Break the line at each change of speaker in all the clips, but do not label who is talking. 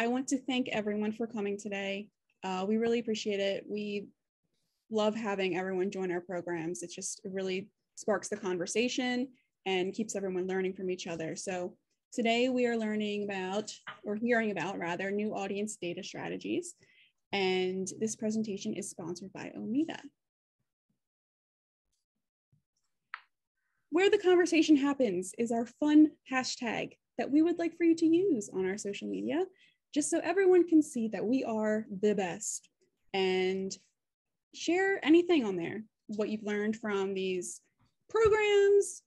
I want to thank everyone for coming today. Uh, we really appreciate it. We love having everyone join our programs. It just really sparks the conversation and keeps everyone learning from each other. So today we are learning about, or hearing about rather, new audience data strategies. And this presentation is sponsored by Omeda. Where the conversation happens is our fun hashtag that we would like for you to use on our social media, just so everyone can see that we are the best and share anything on there, what you've learned from these programs,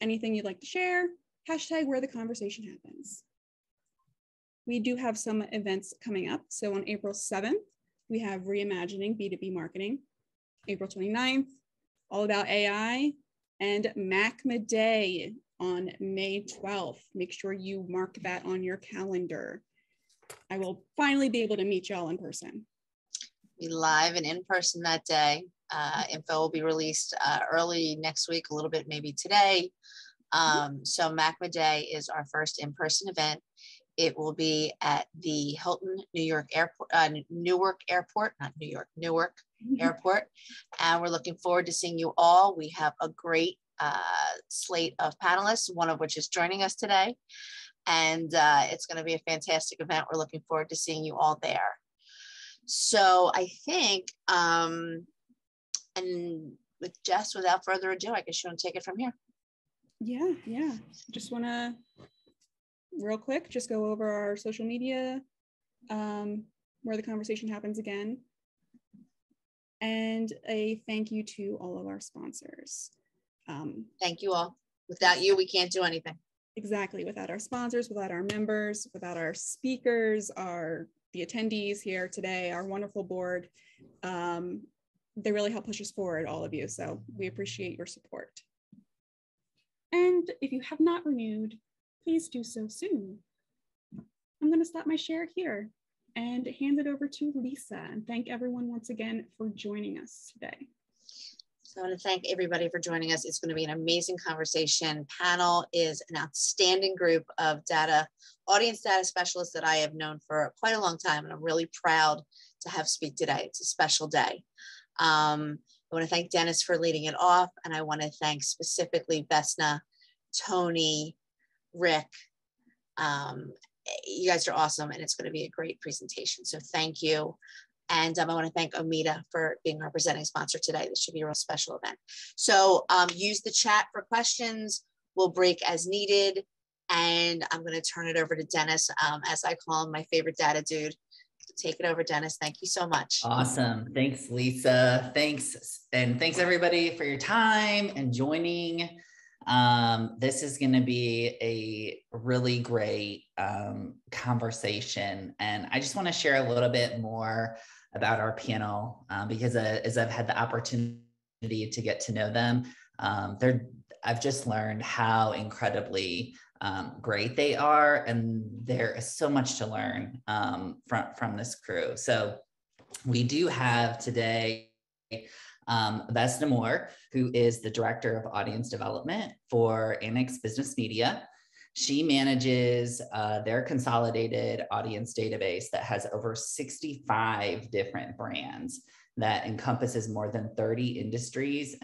anything you'd like to share, hashtag where the conversation happens. We do have some events coming up. So on April 7th, we have Reimagining B2B Marketing. April 29th, All About AI, and MACMA Day on May 12th. Make sure you mark that on your calendar. I will finally be able to meet y'all in person.
Be live and in person that day. Uh, info will be released uh, early next week, a little bit maybe today. Um, so MACMA Day is our first in-person event. It will be at the Hilton New York Airport, uh, Newark Airport, not New York, Newark mm-hmm. Airport. And we're looking forward to seeing you all. We have a great uh, slate of panelists, one of which is joining us today. And uh, it's going to be a fantastic event. We're looking forward to seeing you all there. So I think, um, and with Jess, without further ado, I guess you want to take it from here.
Yeah, yeah. Just want to real quick just go over our social media um, where the conversation happens again. And a thank you to all of our sponsors.
Um, thank you all. Without you, we can't do anything.
Exactly. Without our sponsors, without our members, without our speakers, our the attendees here today, our wonderful board, um, they really help push us forward, all of you. So we appreciate your support. And if you have not renewed, please do so soon. I'm going to stop my share here and hand it over to Lisa and thank everyone once again for joining us today.
So I want to thank everybody for joining us. It's going to be an amazing conversation. Panel is an outstanding group of data, audience data specialists that I have known for quite a long time, and I'm really proud to have speak today. It's a special day. Um, I want to thank Dennis for leading it off, and I want to thank specifically Vesna, Tony, Rick. Um, you guys are awesome, and it's going to be a great presentation. So thank you. And um, I want to thank Omeda for being our presenting sponsor today. This should be a real special event. So um, use the chat for questions. We'll break as needed. And I'm going to turn it over to Dennis, um, as I call him, my favorite data dude. Take it over, Dennis. Thank you so much.
Awesome. Thanks, Lisa. Thanks. And thanks, everybody, for your time and joining. Um, this is going to be a really great um, conversation. And I just want to share a little bit more about our panel um, because uh, as I've had the opportunity to get to know them, um, they're, I've just learned how incredibly um, great they are. And there is so much to learn um, from, from this crew. So we do have today um, Vesna Moore, who is the Director of Audience Development for Annex Business Media. She manages uh, their consolidated audience database that has over 65 different brands that encompasses more than 30 industries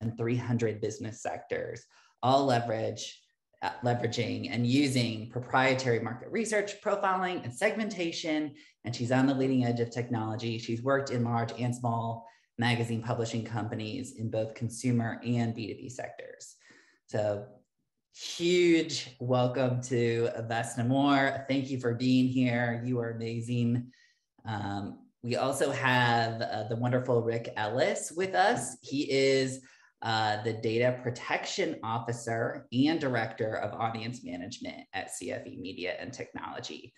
and 300 business sectors, all leverage uh, leveraging and using proprietary market research, profiling, and segmentation. And she's on the leading edge of technology. She's worked in large and small magazine publishing companies in both consumer and B2B sectors. So huge welcome to Vesna Moore. Thank you for being here. You are amazing. Um, we also have uh, the wonderful Rick Ellis with us. He is uh, the Data Protection Officer and Director of Audience Management at CFE Media and Technology.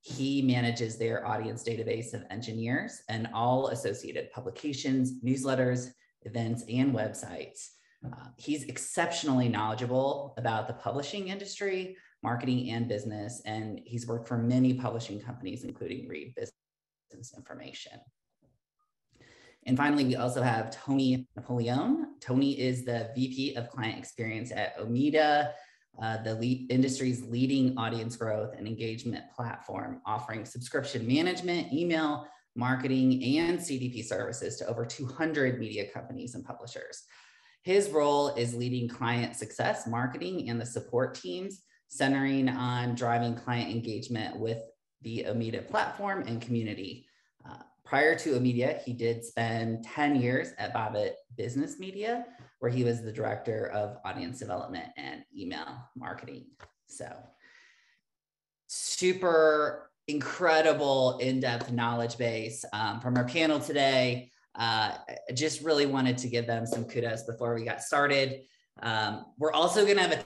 He manages their audience database of engineers and all associated publications, newsletters, events, and websites. Uh, he's exceptionally knowledgeable about the publishing industry, marketing, and business, and he's worked for many publishing companies, including Reed Business Information. And finally, we also have Tony Napoleone. Tony is the VP of Client Experience at Omeda, uh, the industry's leading audience growth and engagement platform, offering subscription management, email, marketing, and CDP services to over 200 media companies and publishers. His role is leading client success, marketing, and the support teams, centering on driving client engagement with the Omeda platform and community. Uh, prior to Omeda, he did spend 10 years at Bobit Business Media, where he was the director of audience development and email marketing. So, super incredible in-depth knowledge base um, from our panel today. Uh, I just really wanted to give them some kudos before we got started. Um, we're also going to have a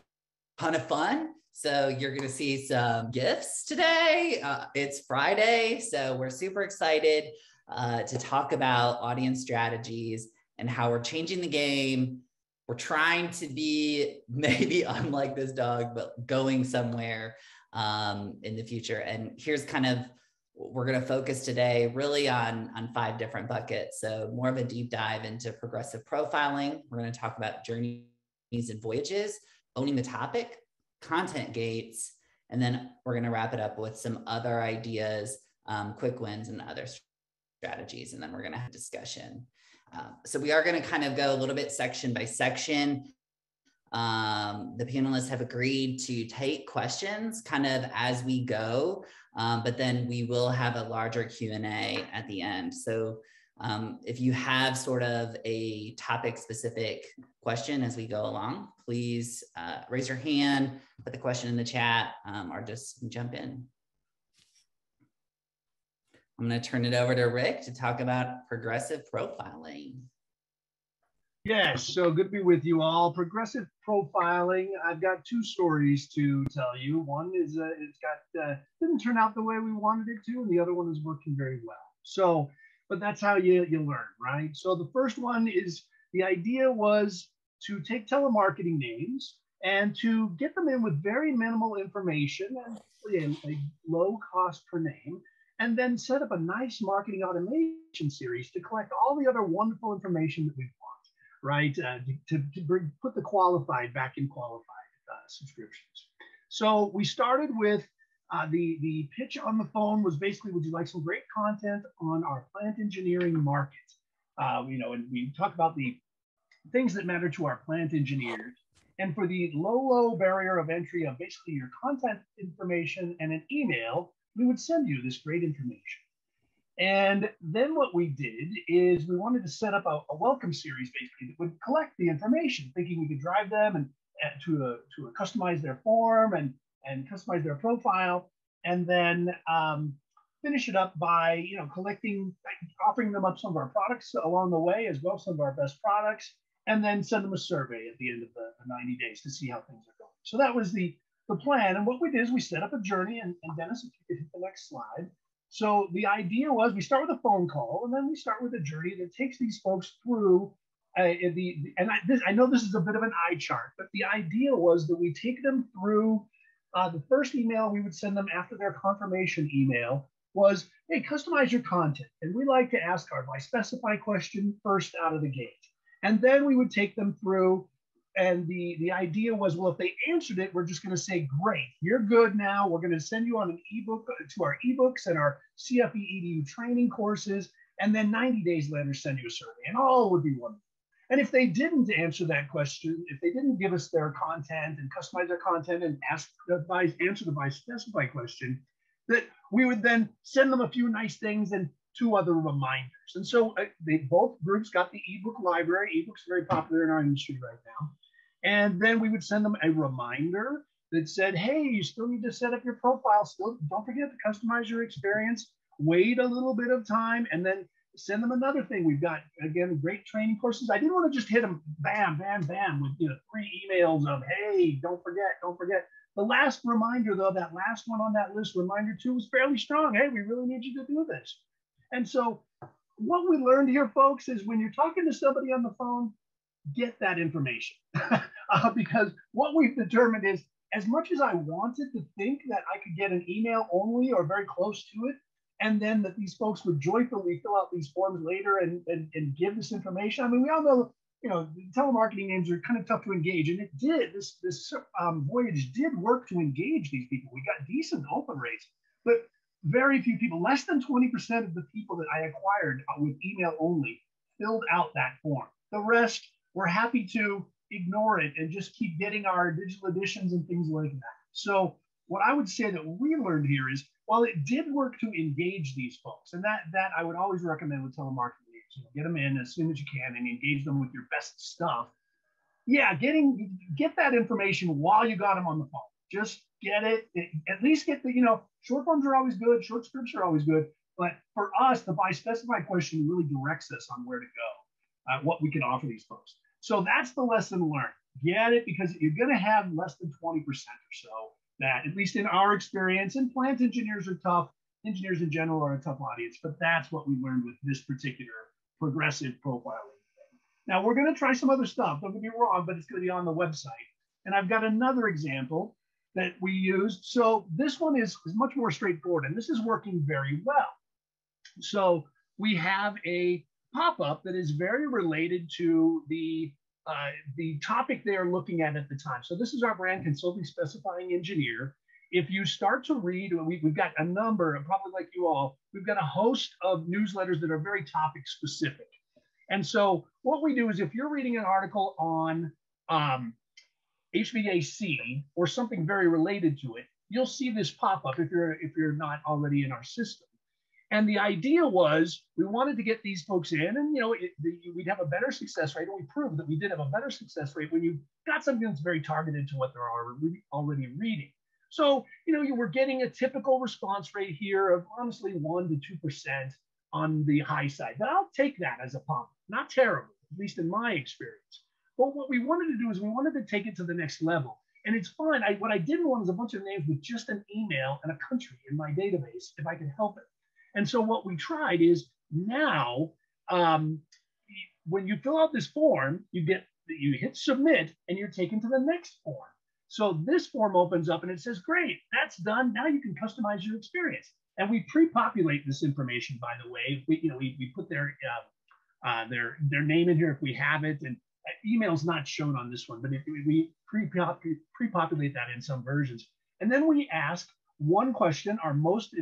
ton of fun. So you're going to see some gifts today. Uh, it's Friday, so we're super excited uh, to talk about audience strategies and how we're changing the game. We're trying to be maybe unlike this dog, but going somewhere um, in the future. And here's kind of we're going to focus today really on on five different buckets. So more of a deep dive into progressive profiling. We're going to talk about journeys and voyages, owning the topic, content gates, and then we're going to wrap it up with some other ideas, um, quick wins, and other strategies. And then we're going to have discussion. Um, so we are going to kind of go a little bit section by section. Um, the panelists have agreed to take questions kind of as we go, um, but then we will have a larger Q&A at the end. So um, if you have sort of a topic specific question as we go along, please uh, raise your hand, put the question in the chat, um, or just jump in. I'm going to turn it over to Rick to talk about progressive profiling.
Yes, so good to be with you all. Progressive profiling. I've got two stories to tell you. One is uh, it's got uh, didn't turn out the way we wanted it to, and the other one is working very well. So, but that's how you you learn, right? So the first one is the idea was to take telemarketing names and to get them in with very minimal information and a low cost per name and then set up a nice marketing automation series to collect all the other wonderful information that we want, right? Uh, to, to bring, put the qualified back in qualified uh, subscriptions. So we started with uh, the, the pitch on the phone was basically, would you like some great content on our plant engineering market? Uh, you know, and we talk about the things that matter to our plant engineers. And for the low, low barrier of entry of basically your content information and an email, we would send you this great information. And then what we did is we wanted to set up a, a welcome series basically that would collect the information, thinking we could drive them and, to a, to a customize their form and and customize their profile, and then um, finish it up by you know collecting, offering them up some of our products along the way as well, some of our best products, and then send them a survey at the end of the, the 90 days to see how things are going. So that was the the plan. And what we did is we set up a journey, and, and Dennis, if you could hit the next slide. So the idea was we start with a phone call, and then we start with a journey that takes these folks through uh, the, and I, this, I know this is a bit of an eye chart, but the idea was that we take them through uh, the first email we would send them after their confirmation email was, hey, customize your content. And we like to ask our buy specify question first out of the gate. And then we would take them through and the the idea was well if they answered it we're just going to say great you're good now we're going to send you on an ebook to our ebooks and our cfe edu training courses and then 90 days later send you a survey and all would be wonderful and if they didn't answer that question if they didn't give us their content and customize their content and ask by answer the buy specify question that we would then send them a few nice things and two other reminders. And so uh, they both groups got the ebook library. Ebooks are very popular in our industry right now. And then we would send them a reminder that said, hey, you still need to set up your profile. Still, don't forget to customize your experience. Wait a little bit of time and then send them another thing. We've got, again, great training courses. I didn't want to just hit them bam, bam, bam with you know three emails of, hey, don't forget, don't forget. The last reminder, though, that last one on that list, reminder two, was fairly strong. Hey, we really need you to do this. And so what we learned here, folks, is when you're talking to somebody on the phone, get that information uh, because what we've determined is as much as I wanted to think that I could get an email only or very close to it, and then that these folks would joyfully fill out these forms later and, and, and give this information. I mean, we all know you know, telemarketing names are kind of tough to engage, and it did. This this um, voyage did work to engage these people. We got decent open rates, but very few people, less than 20% of the people that I acquired with email only, filled out that form. The rest were happy to ignore it and just keep getting our digital editions and things like that. So what I would say that we learned here is while it did work to engage these folks, and that that I would always recommend with telemarketing you know, get them in as soon as you can and engage them with your best stuff. Yeah, getting get that information while you got them on the phone. Just get it. At least get the, you know, short forms are always good, short scripts are always good. But for us, the buy specified question really directs us on where to go, uh, what we can offer these folks. So that's the lesson learned. Get it because you're going to have less than 20% or so that, at least in our experience, and plant engineers are tough. Engineers in general are a tough audience, but that's what we learned with this particular progressive profiling. Now we're going to try some other stuff. Don't get me wrong, but it's going to be on the website. And I've got another example that we used. So this one is, is much more straightforward, and this is working very well. So we have a pop-up that is very related to the uh, the topic they are looking at at the time. So this is our brand consulting specifying engineer. If you start to read, we, have got a number, probably like you all, we've got a host of newsletters that are very topic specific. And so what we do is if you're reading an article on um, HVAC or something very related to it, you'll see this pop up if you're if you're not already in our system. And the idea was we wanted to get these folks in, and you know it, the, we'd have a better success rate. And we proved that we did have a better success rate when you got something that's very targeted to what they're already reading. So you know you were getting a typical response rate here of honestly one to two percent on the high side. But I'll take that as a pop. Not terrible, at least in my experience. But what we wanted to do is we wanted to take it to the next level. And it's fine. I, what I didn't want is a bunch of names with just an email and a country in my database if I could help it. And so what we tried is now, um, when you fill out this form, you get you hit submit and you're taken to the next form. So this form opens up and it says, great, that's done. Now you can customize your experience. And we pre-populate this information, by the way. We, you know, we, we put their uh, uh, their their name in here if we have it, and email's not shown on this one, but if we pre-populate that in some versions. And then we ask one question, our most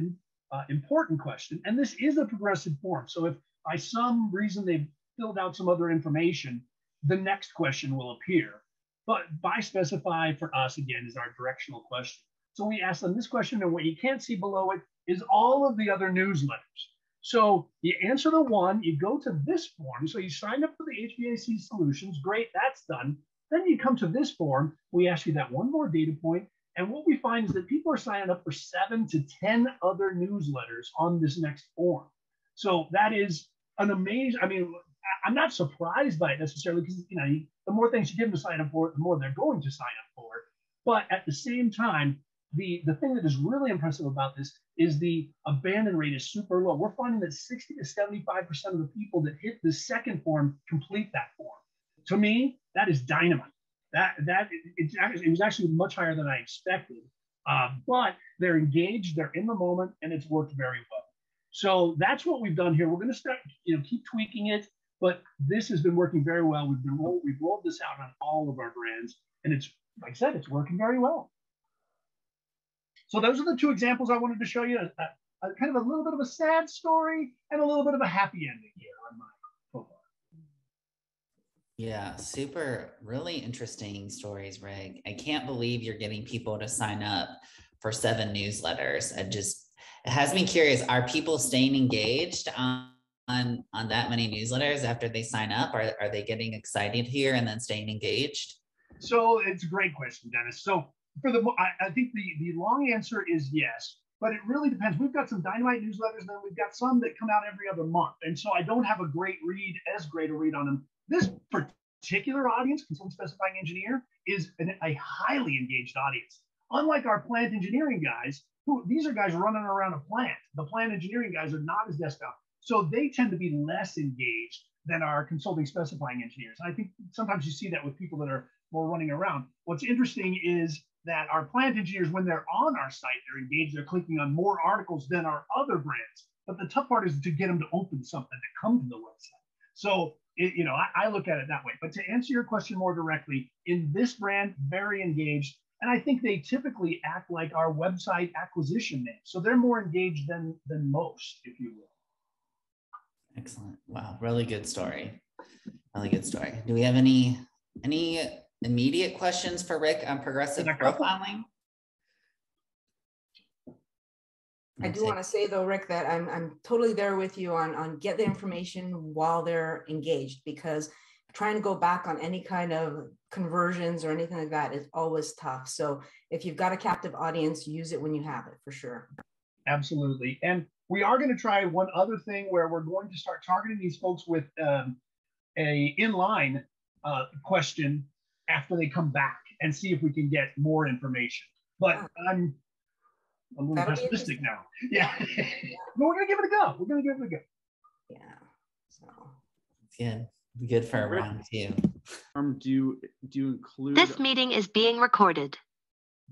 uh, important question, and this is a progressive form. So if by some reason they've filled out some other information, the next question will appear. But buy specify for us, again, is our directional question. So we ask them this question, and what you can't see below it is all of the other newsletters. So you answer the one, you go to this form. So you signed up for the HVAC solutions. Great, that's done. Then you come to this form. We ask you that one more data point. And what we find is that people are signing up for seven to 10 other newsletters on this next form. So that is an amazing, I mean, I'm not surprised by it necessarily because, you know, the more things you give them to sign up for, the more they're going to sign up for. But at the same time, the, the thing that is really impressive about this is the abandon rate is super low. We're finding that 60 to 75% of the people that hit the second form complete that form. To me, that is dynamite. That that it, it was actually much higher than I expected. Uh, but they're engaged, they're in the moment, and it's worked very well. So that's what we've done here. We're going to start, you know, keep tweaking it, but this has been working very well. We've been we've rolled this out on all of our brands, and it's like I said, it's working very well. So those are the two examples I wanted to show you. A, a, kind of a little bit of a sad story and a little bit of a happy ending here on.
Yeah, super, really interesting stories, Rick. I can't believe you're getting people to sign up for seven newsletters. It just it has me curious. Are people staying engaged on on, on that many newsletters after they sign up? Are, are they getting excited here and then staying engaged?
So it's a great question, Dennis. So for the I, I think the the long answer is yes but it really depends. We've got some dynamite newsletters, and then we've got some that come out every other month. And so I don't have a great read, as great a read on them. This particular audience, consultant specifying engineer, is an, a highly engaged audience. Unlike our plant engineering guys, who these are guys running around a plant. The plant engineering guys are not as desktop. So they tend to be less engaged than our consulting specifying engineers. And I think sometimes you see that with people that are more running around. What's interesting is that our plant engineers, when they're on our site, they're engaged, they're clicking on more articles than our other brands. But the tough part is to get them to open something to come to the website. So, it, you know, I, I look at it that way. But to answer your question more directly, in this brand, very engaged. And I think they typically act like our website acquisition name. So they're more engaged than than most, if you will.
Excellent. Wow, really good story. Really good story. Do we have any any immediate questions for Rick on progressive profiling?
I do want to say though, Rick, that I'm I'm totally there with you on on get the information while they're engaged because trying to go back on any kind of conversions or anything like that is always tough. So if you've got a captive audience, use it when you have it for sure.
Absolutely. And we are going to try one other thing where we're going to start targeting these folks with um, a inline uh, question after they come back and see if we can get more information. But I'm a little That'll pessimistic now. Yeah. yeah. but we're gonna give it a go. We're gonna give it a go.
Yeah. So
good. Good for a round two.
Um, do you do you include
this meeting is being recorded?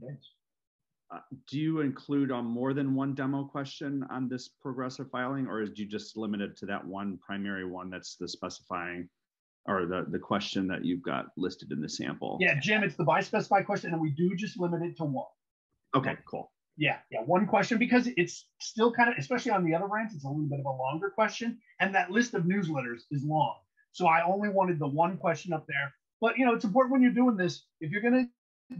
Uh, do you include um, more than one demo question on this progressive filing, or is you just limited to that one primary one that's the specifying or the, the question that you've got listed in the sample?
Yeah, Jim, it's the buy specified question, and we do just limit it to one.
Okay, cool.
Yeah, yeah, one question because it's still kind of, especially on the other brands, it's a little bit of a longer question, and that list of newsletters is long. So I only wanted the one question up there. But you know, it's important when you're doing this. If you're gonna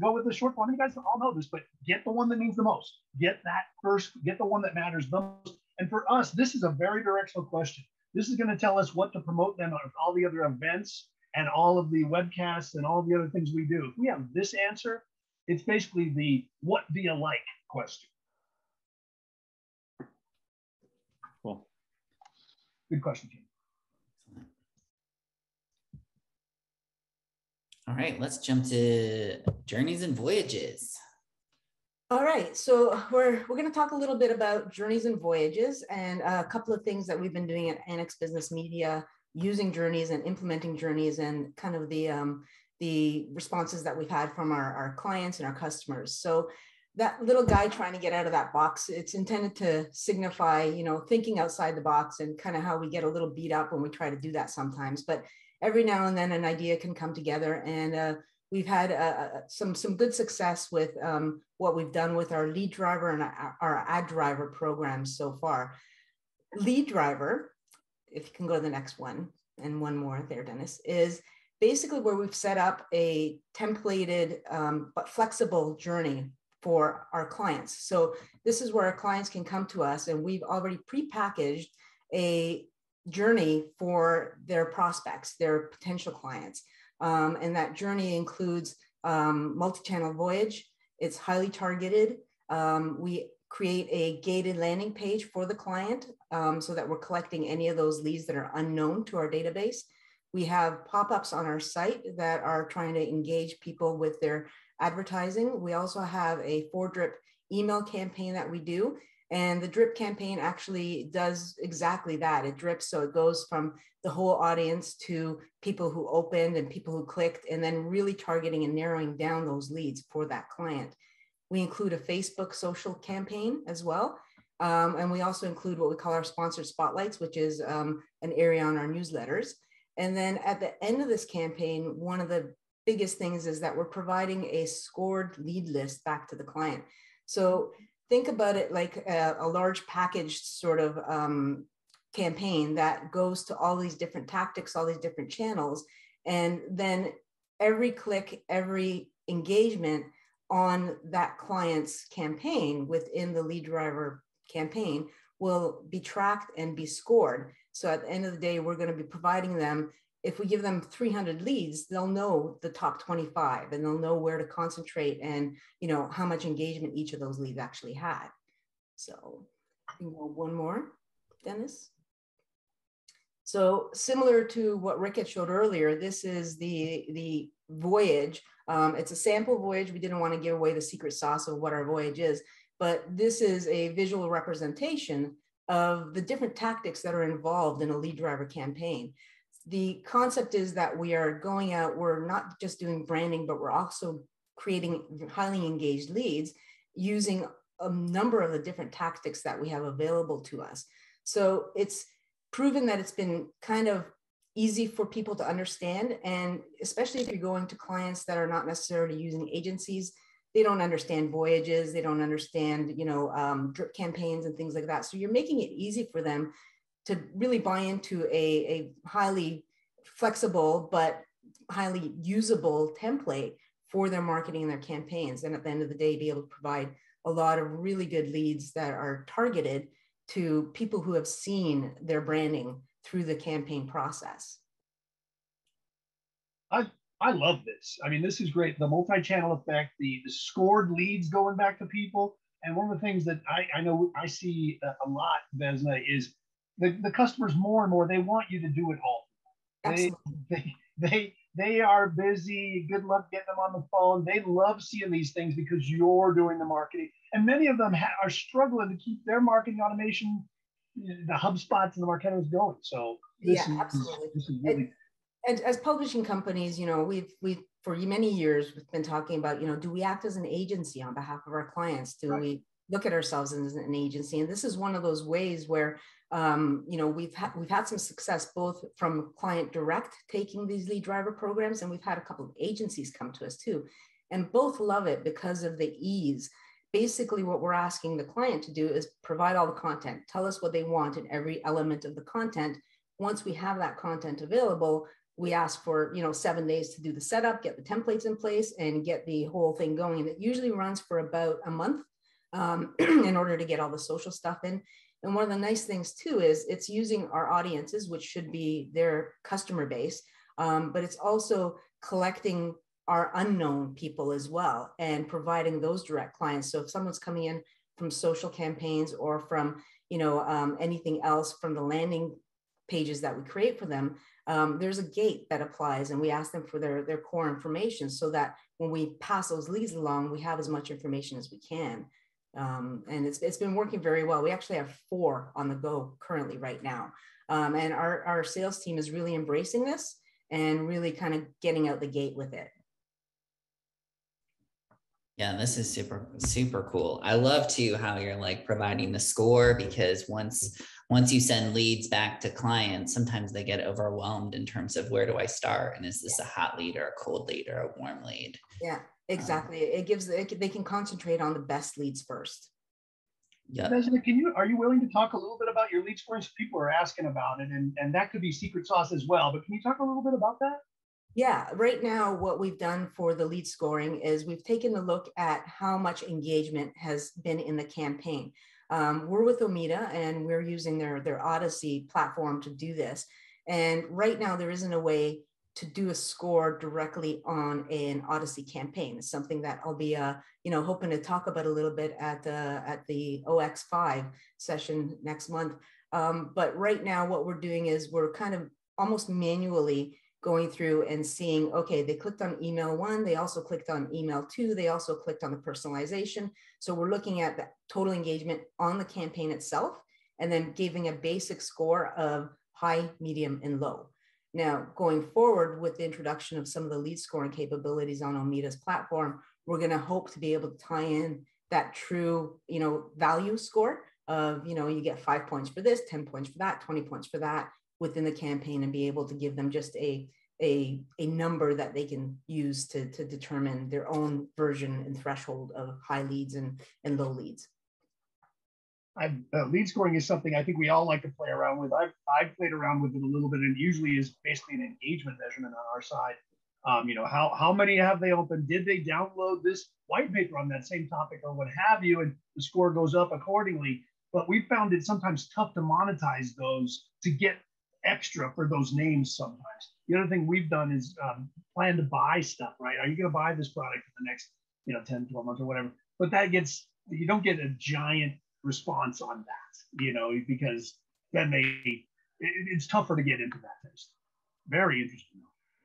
go with the short form, you guys all know this, but get the one that means the most. Get that first. Get the one that matters the most. And for us, this is a very directional question. This is going to tell us what to promote them on all the other events and all of the webcasts and all the other things we do. If we have this answer, it's basically the what do you like question.
Cool.
Good question, Jim.
All right, let's jump to journeys and voyages.
All right, so we're we're going to talk a little bit about journeys and voyages and a couple of things that we've been doing at Annex Business Media using journeys and implementing journeys and kind of the um, the responses that we've had from our, our clients and our customers. So that little guy trying to get out of that box, it's intended to signify, you know, thinking outside the box and kind of how we get a little beat up when we try to do that sometimes. But every now and then an idea can come together and uh, we've had uh, uh some some good success with um, what we've done with our lead driver and our, ad driver programs so far. Lead driver, if you can go to the next one and one more there, Dennis, is basically where we've set up a templated um, but flexible journey for our clients. So this is where our clients can come to us and we've already pre-packaged a journey for their prospects, their potential clients. Um, and that journey includes um, multi-channel voyage. It's highly targeted. Um, we create a gated landing page for the client um, so that we're collecting any of those leads that are unknown to our database. We have pop-ups on our site that are trying to engage people with their advertising. We also have a four drip email campaign that we do. And the drip campaign actually does exactly that. It drips, so it goes from the whole audience to people who opened and people who clicked, and then really targeting and narrowing down those leads for that client. We include a Facebook social campaign as well. Um, and we also include what we call our sponsored spotlights, which is um, an area on our newsletters. And then at the end of this campaign, one of the biggest things is that we're providing a scored lead list back to the client. So think about it like a, a large packaged sort of um, campaign that goes to all these different tactics, all these different channels. And then every click, every engagement on that client's campaign within the lead driver campaign will be tracked and be scored. So at the end of the day, we're going to be providing them if we give them 300 leads they'll know the top 25 and they'll know where to concentrate and you know how much engagement each of those leads actually had. So one more dennis? So similar to what rick had showed earlier this is the the voyage. Um, it's a sample voyage. We didn't want to give away the secret sauce of what our voyage is but this is a visual representation of the different tactics that are involved in a lead driver campaign the concept is that we are going out, we're not just doing branding, but we're also creating highly engaged leads using a number of the different tactics that we have available to us. So it's proven that it's been kind of easy for people to understand. And especially if you're going to clients that are not necessarily using agencies, they don't understand voyages, they don't understand, you know, um, drip campaigns and things like that. So you're making it easy for them to really buy into a, a highly flexible but highly usable template for their marketing and their campaigns. And at the end of the day, be able to provide a lot of really good leads that are targeted to people who have seen their branding through the campaign process.
I I love this. I mean, this is great. The multi-channel effect, the the scored leads going back to people, and one of the things that I, I know I see a, lot, Vesna, is the, the customers more and more they want you to do it all. They, they they they are busy. Good luck getting them on the phone. They love seeing these things because you're doing the marketing, and many of them ha- are struggling to keep their marketing automation the HubSpots and the Marketos going. So
yeah, is, absolutely. This is really and, and as publishing companies, you know, we've we've for many years we've been talking about, you know, do we act as an agency on behalf of our clients? Do right. we look at ourselves as an agency? And this is one of those ways where um, you know we've had we've had some success both from client direct taking these lead driver programs, and we've had a couple of agencies come to us too, and both love it because of the ease. Basically what we're asking the client to do is provide all the content tell us what they want in every element of the content. Once we have that content available we ask for you know seven days to do the setup get the templates in place and get the whole thing going. And it usually runs for about a month um, in order to get all the social stuff in and one of the nice things too is it's using our audiences which should be their customer base um, but it's also collecting our unknown people as well and providing those direct clients. So if someone's coming in from social campaigns or from you know um, anything else from the landing pages that we create for them, um, there's a gate that applies and we ask them for their, their core information so that when we pass those leads along, we have as much information as we can. Um, and it's, it's been working very well. We actually have four on the go currently right now. Um, and our, our sales team is really embracing this and really kind of getting out the gate with it.
Yeah, this is super super cool. I love too how you're like providing the score because once once you send leads back to clients, sometimes they get overwhelmed in terms of where do I start and is this a hot lead or a cold lead or a warm lead?
Yeah, exactly. Um, it gives it, they can concentrate on the best leads first.
Yeah. Can you are you willing to talk a little bit about your lead scoring? People are asking about it, and and that could be secret sauce as well. But can you talk a little bit about that?
Yeah, right now, what we've done for the lead scoring is we've taken a look at how much engagement has been in the campaign. Um, we're with Omeda and we're using their, their Odyssey platform to do this. And right now, there isn't a way to do a score directly on an Odyssey campaign. It's something that I'll be, uh, you know, hoping to talk about a little bit at the at the OX5 session next month. Um, but right now, what we're doing is we're kind of almost manually going through and seeing, okay, they clicked on email one, they also clicked on email two, they also clicked on the personalization. So we're looking at the total engagement on the campaign itself and then giving a basic score of high, medium, and low. Now, going forward with the introduction of some of the lead scoring capabilities on Omeda's platform, we're going to hope to be able to tie in that true, you know, value score of, you know, you get five points for this, 10 points for that, 20 points for that, within the campaign and be able to give them just a a, a number that they can use to, to determine their own version and threshold of high leads and, and low leads.
I uh, lead scoring is something I think we all like to play around with. I've, I've played around with it a little bit and usually is basically an engagement measurement on our side. Um, you know, how, how many have they opened? Did they download this white paper on that same topic or what have you? And the score goes up accordingly. But we found it sometimes tough to monetize those to get extra for those names sometimes. The other thing we've done is um, plan to buy stuff, right? Are you going to buy this product in the next, you know, 10, 12 months or whatever? But that gets, you don't get a giant response on that, you know, because then they, it, it's tougher to get into that taste. Very interesting.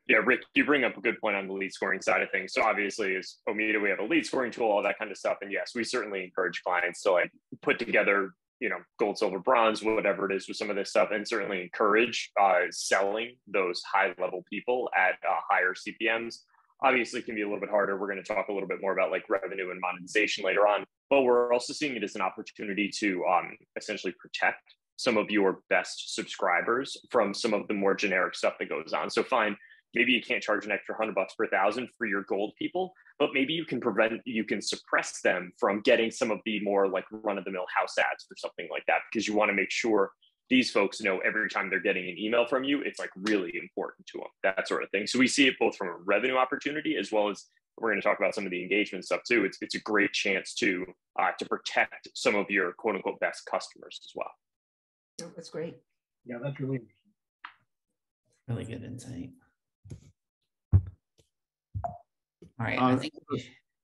Yeah, Rick, you bring up a good point on the lead scoring side of things. So obviously, as Omeda, we have a lead scoring tool, all that kind of stuff. And yes, we certainly encourage clients to like put together you know gold silver bronze whatever it is with some of this stuff and certainly encourage uh, selling those high level people at uh, higher cpms obviously can be a little bit harder we're going to talk a little bit more about like revenue and monetization later on but we're also seeing it as an opportunity to um, essentially protect some of your best subscribers from some of the more generic stuff that goes on. So fine, maybe you can't charge an extra hundred bucks per thousand for your gold people, but maybe you can prevent, you can suppress them from getting some of the more like run of the mill house ads or something like that, because you want to make sure these folks know every time they're getting an email from you, it's like really important to them, that sort of thing. So we see it both from a revenue opportunity as well as we're going to talk about some of the engagement stuff too. It's it's a great chance to uh, to protect some of your quote unquote best customers as well.
Oh, that's great.
Yeah, that's really
Really good insight. All right. I
Uh,
think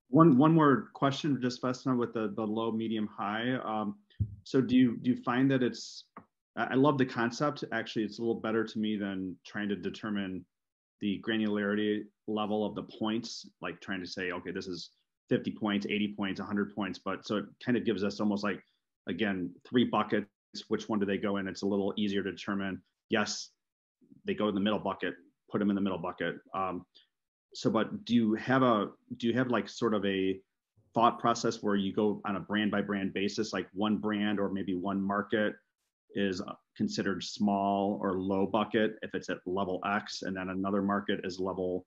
One one more question, just Vesna, with the the low, medium, high. Um, so do you do you find that it's I love the concept. Actually, it's a little better to me than trying to determine the granularity level of the points, like trying to say, okay, this is 50 points, 80 points, 100 points. But so it kind of gives us almost like, again, three buckets. Which one do they go in? It's a little easier to determine. Yes, they go in the middle bucket, put them in the middle bucket. Um, so, but do you have a, do you have like sort of a thought process where you go on a brand by brand basis, like one brand or maybe one market is considered small or low bucket if it's at level X, and then another market is level,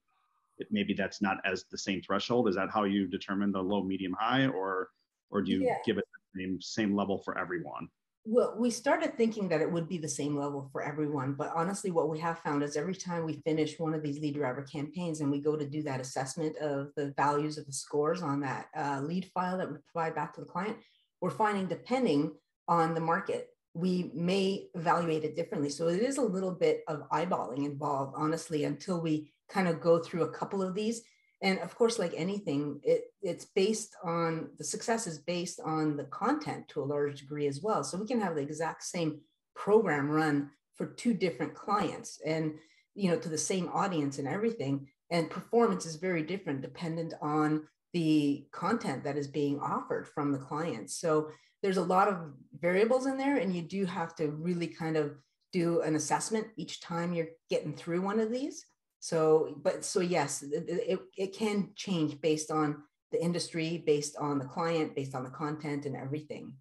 maybe that's not as the same threshold. Is that how you determine the low, medium, high, or or do you
Yeah.
give it the same same level for everyone?
Well, we started thinking that it would be the same level for everyone, but honestly, what we have found is every time we finish one of these lead driver campaigns and we go to do that assessment of the values of the scores on that uh, lead file that we provide back to the client, we're finding depending on the market, we may evaluate it differently. So it is a little bit of eyeballing involved, honestly, until we kind of go through a couple of these. And of course, like anything, it, it's based on the success is based on the content to a large degree as well. So we can have the exact same program run for two different clients and you know to the same audience and everything. And performance is very different dependent on the content that is being offered from the clients. So there's a lot of variables in there, and you do have to really kind of do an assessment each time you're getting through one of these. So, but so yes, it, it, it can change based on the industry, based on the client, based on the content and everything.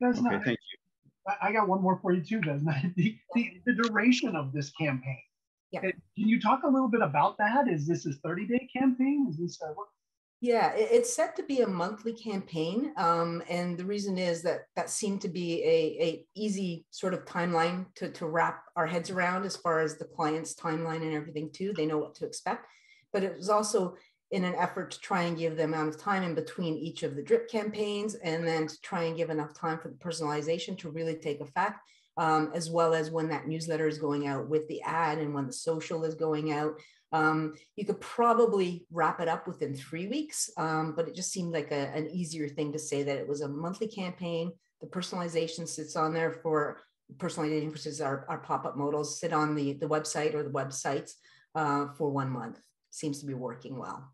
That's
Okay,
not,
thank you.
I- I got one more for you too, Vesna. The, the, the duration of this campaign.
Yeah.
Can you talk a little bit about that? Is this a 30 day campaign? Is this a, what?
Yeah, it's set to be a monthly campaign, um, and the reason is that that seemed to be a, a easy sort of timeline to, to wrap our heads around as far as the client's timeline and everything too. They know what to expect, but it was also in an effort to try and give the amount of time in between each of the drip campaigns, and then to try and give enough time for the personalization to really take effect, um, as well as when that newsletter is going out with the ad and when the social is going out. Um, you could probably wrap it up within three weeks, um, but it just seemed like a, an easier thing to say that it was a monthly campaign. The personalization sits on there for personalization, which is our, our pop-up modals sit on the, the website or the websites uh, for one month. Seems to be working well.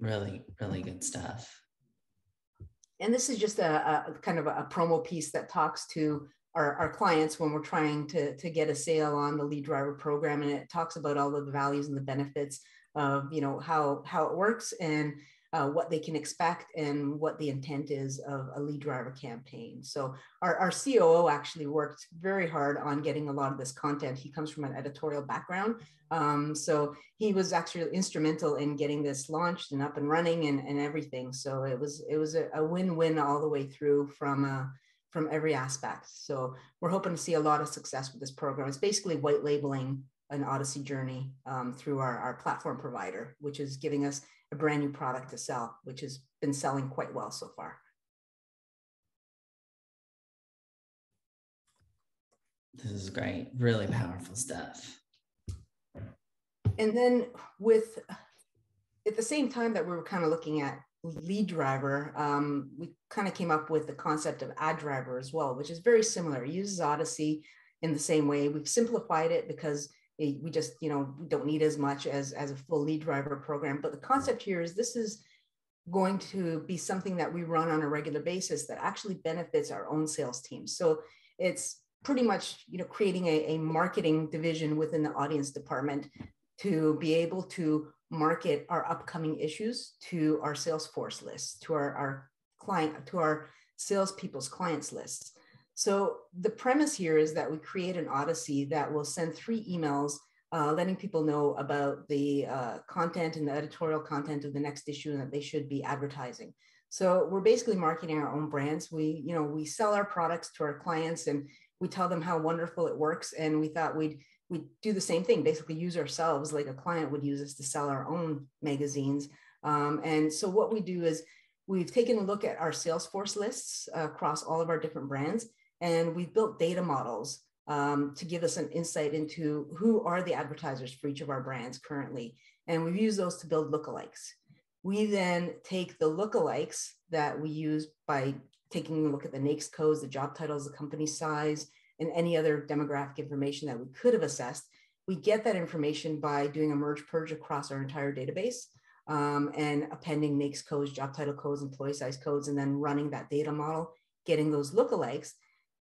really, really good stuff.
And this is just a, a kind of a, promo piece that talks to our, our clients when we're trying to, to get a sale on the lead driver program. And it talks about all of the values and the benefits of you know how how it works. And uh, what they can expect and what the intent is of a lead driver campaign. So our, our COO actually worked very hard on getting a lot of this content. He comes from an editorial background. Um, so he was actually instrumental in getting this launched and up and running and, and everything. So it was it was a, a win-win all the way through from uh, from every aspect. So we're hoping to see a lot of success with this program. It's basically white labeling an Odyssey journey um, through our, our platform provider, which is giving us a brand new product to sell, which has been selling quite well so far.
This is great. Really powerful stuff.
And then with, at the same time that we were kind of looking at lead driver, um, we kind of came up with the concept of ad driver as well, which is very similar. It uses Odyssey in the same way. We've simplified it because Eh, we just, you know, don't need as much as, as a full lead driver program. But the concept here is this is going to be something that we run on a regular basis that actually benefits our own sales team. So it's pretty much, you know, creating a, a marketing division within the audience department to be able to market our upcoming issues to our Salesforce list to our, our client, to our salespeople's clients lists. So the premise here is that we create an Odyssey that will send three emails uh, letting people know about the uh, content and the editorial content of the next issue and that they should be advertising. So we're basically marketing our own brands. We, you know, we sell our products to our clients and we tell them how wonderful it works. And we thought we'd we do the same thing, basically use ourselves like a client would use us to sell our own magazines. Um, and so what we do is we've taken a look at our Salesforce lists across all of our different brands, and we've built data models um, to give us an insight into who are the advertisers for each of our brands currently. And we've used those to build lookalikes. We then take the lookalikes that we use by taking a look at the NAICS codes, the job titles, the company size, and any other demographic information that we could have assessed. We get that information by doing a merge purge across our entire database um, and appending NAICS codes, job title codes, employee size codes, and then running that data model, getting those lookalikes.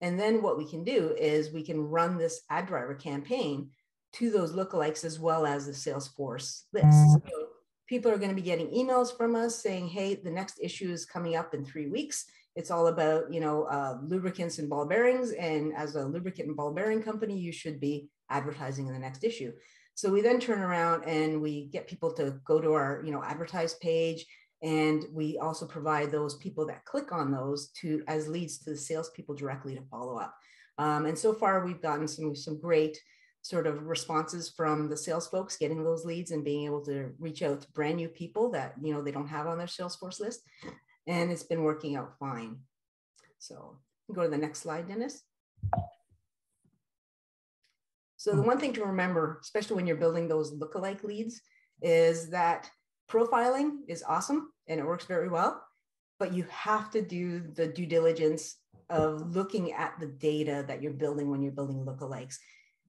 And then what we can do is we can run this ad driver campaign to those lookalikes as well as the Salesforce list. So people are going to be getting emails from us saying, hey, the next issue is coming up in three weeks. It's all about, you know, uh, lubricants and ball bearings. And as a lubricant and ball bearing company, you should be advertising in the next issue. So we then turn around and we get people to go to our, you know, advertise page. And we also provide those people that click on those to as leads to the salespeople directly to follow up. Um, and so far, we've gotten some some great sort of responses from the sales folks getting those leads and being able to reach out to brand new people that you know they don't have on their Salesforce list and it's been working out fine. So go to the next slide, Dennis. So the one thing to remember, especially when you're building those lookalike leads, is that profiling is awesome and it works very well, but you have to do the due diligence of looking at the data that you're building when you're building lookalikes.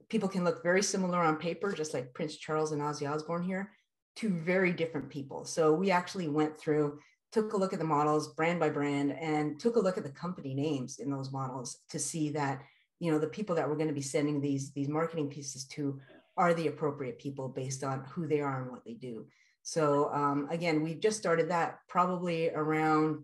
People can look very similar on paper, just like Prince Charles and Ozzy Osbourne here, to very different people. So we actually went through took a look at the models brand by brand and took a look at the company names in those models to see that you know the people that we're going to be sending these these marketing pieces to are the appropriate people based on who they are and what they do so um, again we just started that probably around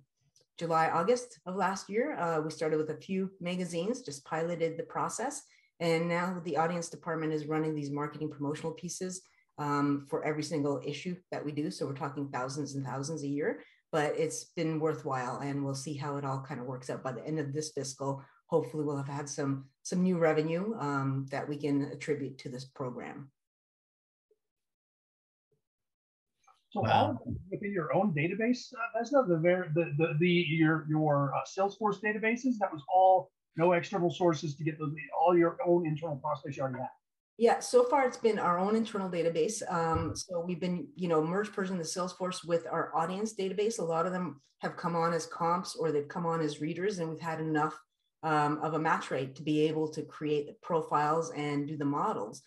july august of last year. Uh, we started with a few magazines just piloted the process. And now the audience department is running these marketing promotional pieces um, for every single issue that we do. So we're talking thousands and thousands a year but it's been worthwhile and we'll see how it all kind of works out by the end of this fiscal. Hopefully we'll have had some some new revenue um, that we can attribute to this program
so wow. within your own database uh, that's not the very the, the, the your your uh, salesforce databases that was all no external sources to get those all your own internal prospects you already have
yeah, so far it's been our own internal database. Um, so we've been, you know, merge purging the Salesforce with our audience database. A lot of them have come on as comps or they've come on as readers, and we've had enough um, of a match rate to be able to create the profiles and do the models.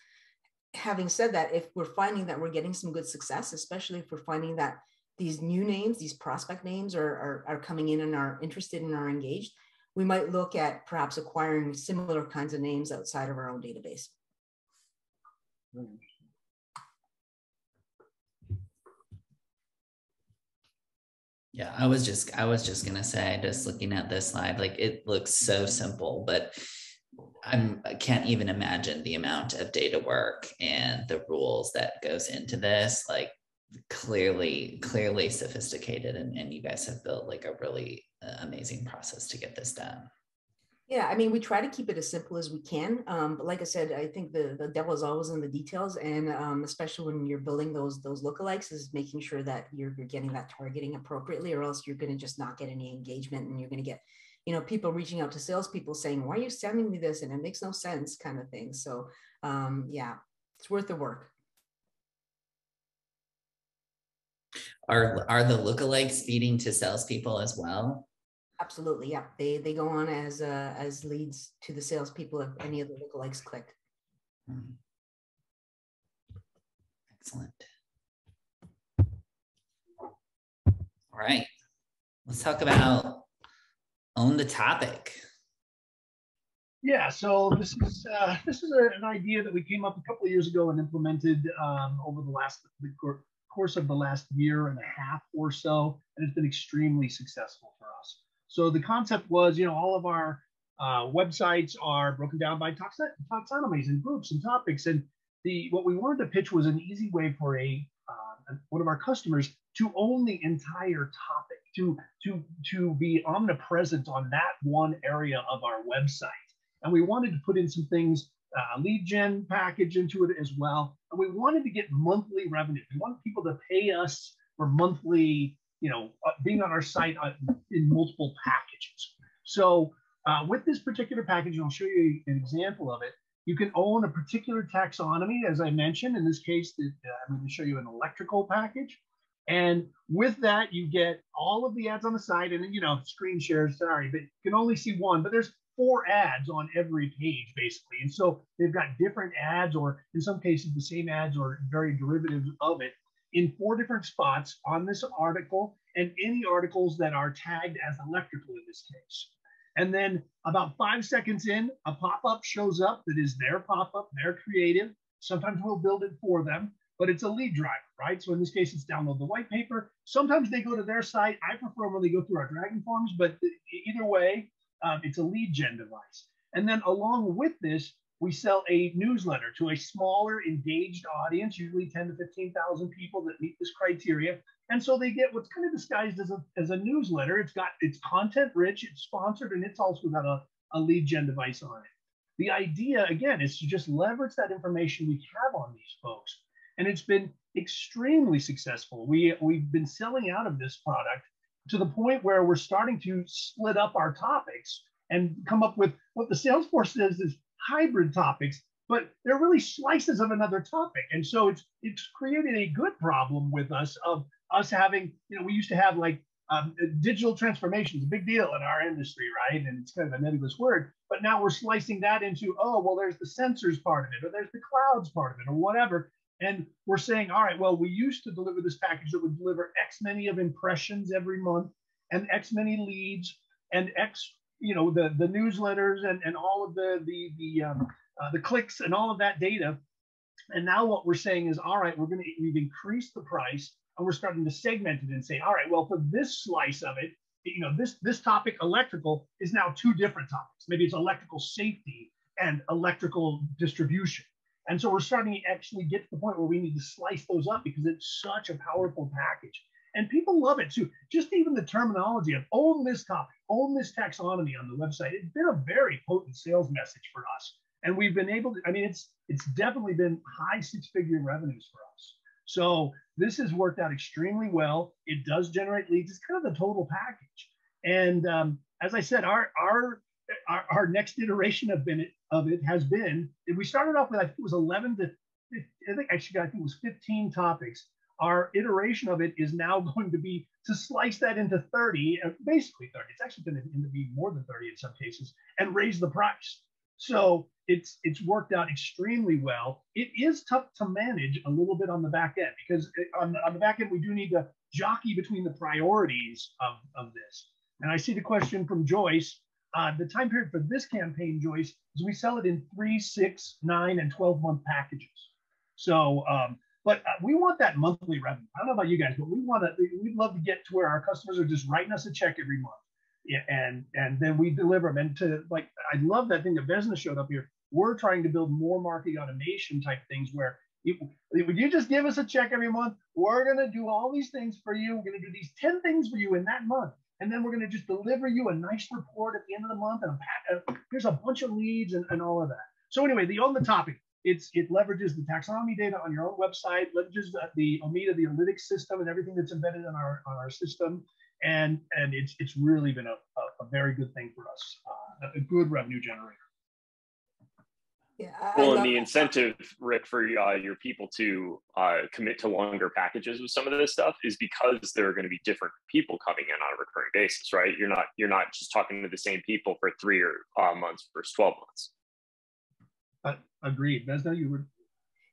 Having said that, if we're finding that we're getting some good success, especially if we're finding that these new names, these prospect names are, are, are coming in and are interested and are engaged, we might look at perhaps acquiring similar kinds of names outside of our own database.
Yeah, I was just I was just gonna say, just looking at this slide, like it looks so simple, but I'm I can't even imagine the amount of data work and the rules that goes into this. Like clearly, clearly sophisticated, and, and you guys have built like a really uh, amazing process to get this done.
Yeah, I mean, we try to keep it as simple as we can. Um, but like I said, I think the, the devil is always in the details, and um, especially when you're building those those lookalikes, is making sure that you're, you're getting that targeting appropriately, or else you're going to just not get any engagement, and you're going to get, you know, people reaching out to salespeople saying, "Why are you sending me this?" and it makes no sense, kind of thing. So, um, yeah, it's worth the work.
Are are the lookalikes feeding to salespeople as well?
Absolutely, yeah. They they go on as uh, as leads to the salespeople if any of the lookalikes click.
Hmm. Excellent. All right, let's talk about own the topic.
Yeah, so this is uh, this is a, an idea that we came up a couple of years ago and implemented um, over the last the course of the last year and a half or so, and it's been extremely successful for us. So the concept was, you know, all of our uh, websites are broken down by taxonomies and groups and topics, and the what we wanted to pitch was an easy way for a uh, one of our customers to own the entire topic, to to to be omnipresent on that one area of our website and we wanted to put in some things, uh, lead gen package into it as well. And we wanted to get monthly revenue. We wanted people to pay us for monthly, you know, uh, being on our site uh, in multiple packages. So uh, with this particular package, and I'll show you an example of it, you can own a particular taxonomy, as I mentioned. In this case, uh, I'm going to show you an electrical package. And with that, you get all of the ads on the side, and you know, screen shares, sorry, but you can only see one, but there's four ads on every page, basically. And so they've got different ads, or in some cases, the same ads or very derivatives of it in four different spots on this article and any articles that are tagged as electrical in this case. And then about five seconds in, a pop up shows up that is their pop up, their creative. Sometimes we'll build it for them, but it's a lead driver, right? So in this case, it's download the white paper. Sometimes they go to their site. I prefer when they go through our Dragon forms, but either way, um, it's a lead gen device. And then along with this, we sell a newsletter to a smaller engaged audience, usually 10 to 15,000 people that meet this criteria. And so they get what's kind of disguised as a, as a newsletter. It's got it's content rich, it's sponsored, and it's also got a, a lead gen device on it. The idea, again, is to just leverage that information we have on these folks. And it's been extremely successful. We, we've been selling out of this product to the point where we're starting to split up our topics and come up with what the Salesforce says is hybrid topics, but they're really slices of another topic. And so it's it's created a good problem with us of us having, you know, we used to have like um, digital transformation is a big deal in our industry, right? And it's kind of a nebulous word. But now we're slicing that into, oh, well, there's the sensors part of it, or there's the clouds part of it, or whatever. And we're saying, all right, well, we used to deliver this package that would deliver X many of impressions every month and X many leads and X, you know, the, the newsletters and, and all of the, the, the, um, uh, the clicks and all of that data. And now what we're saying is, all right, we're going to, we've increased the price and we're starting to segment it and say, all right, well, for this slice of it, you know, this, this topic electrical is now two different topics. Maybe it's electrical safety and electrical distribution. And so we're starting to actually get to the point where we need to slice those up because it's such a powerful package. And people love it too. Just even the terminology of own this topic, own this taxonomy on the website. It's been a very potent sales message for us. And we've been able to, I mean, it's it's definitely been high six-figure revenues for us. So this has worked out extremely well. It does generate leads. It's kind of the total package. And um, as I said, our our our, our next iteration of, been, of it has been, we started off with, I think it was 11 to, I think actually, I think it was 15 topics. Our iteration of it is now going to be to slice that into 30, uh, basically 30. It's actually going to be more than 30 in some cases, and raise the price. So it's it's worked out extremely well. It is tough to manage a little bit on the back end because uh, on the, on the back end we do need to jockey between the priorities of, of this. And I see the question from Joyce uh, the time period for this campaign, Joyce, is we sell it in three, six, nine, and 12 month packages. So, um, but uh, we want that monthly revenue. I don't know about you guys, but we want to, we'd love to get to where our customers are just writing us a check every month. Yeah, and and then we deliver them. And to like, I love that thing that Vesna showed up here. We're trying to build more marketing automation type things where you, would you just give us a check every month? We're going to do all these things for you. We're going to do these 10 things for you in that month and then we're going to just deliver you a nice report at the end of the month and a, here's a bunch of leads and, and all of that. So anyway the on the topic it's it leverages the taxonomy data on your own website leverages the, the Omeda the analytics system and everything that's embedded in our on our system. And and it's it's really been a, a, a very good thing for us uh, a good revenue generator
yeah, well, and the that. incentive, Rick, for uh, your people to uh, commit to longer packages with some of this stuff is because there are going to be different people coming in on a recurring basis, right? You're not you're not just talking to the same people for three or uh, months versus twelve months.
Uh, agreed, Vesna. You were.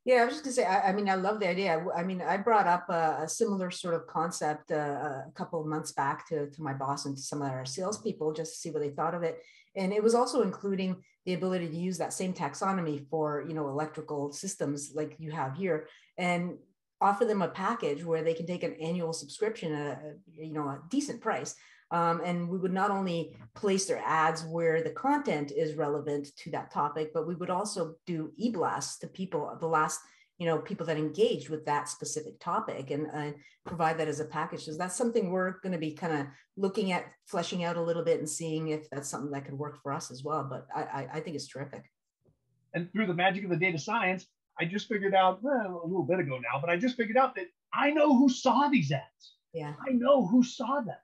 Yeah, I was just gonna say. I, I, mean, I love the idea. I mean, I brought up a, a similar sort of concept uh, a couple of months back to, to my boss and to some of our salespeople just to see what they thought of it. And it was also including the ability to use that same taxonomy for you know electrical systems like you have here, and offer them a package where they can take an annual subscription at a, you know a decent price um, and we would not only place their ads where the content is relevant to that topic, but we would also do e-blasts to people, the last, you know, people that engaged with that specific topic and uh, provide that as a package. So that's something we're going to be kind of looking at fleshing out a little bit and seeing if that's something that could work for us as well. But I, I, I think it's terrific.
And through the magic of the data science, I just figured out well, a little bit ago now, but I just figured out that I know who saw these ads.
Yeah.
I know who saw them.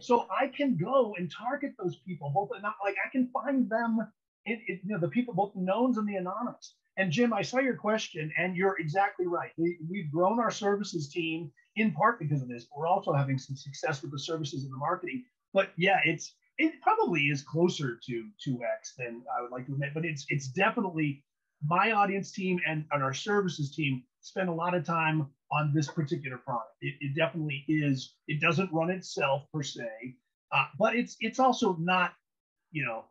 So I can go and target those people, both not like I can find them, in, in, you know, the people, both the knowns and the anonymous. And Jim, I saw your question, and you're exactly right. We, we've grown our services team in part because of this. We're also having some success with the services and the marketing. But yeah, it's it probably is closer to 2x than I would like to admit, but it's it's definitely my audience team and, and our services team spend a lot of time on this particular product. It, it definitely is. It doesn't run itself per se, uh, but it's it's also not, you know,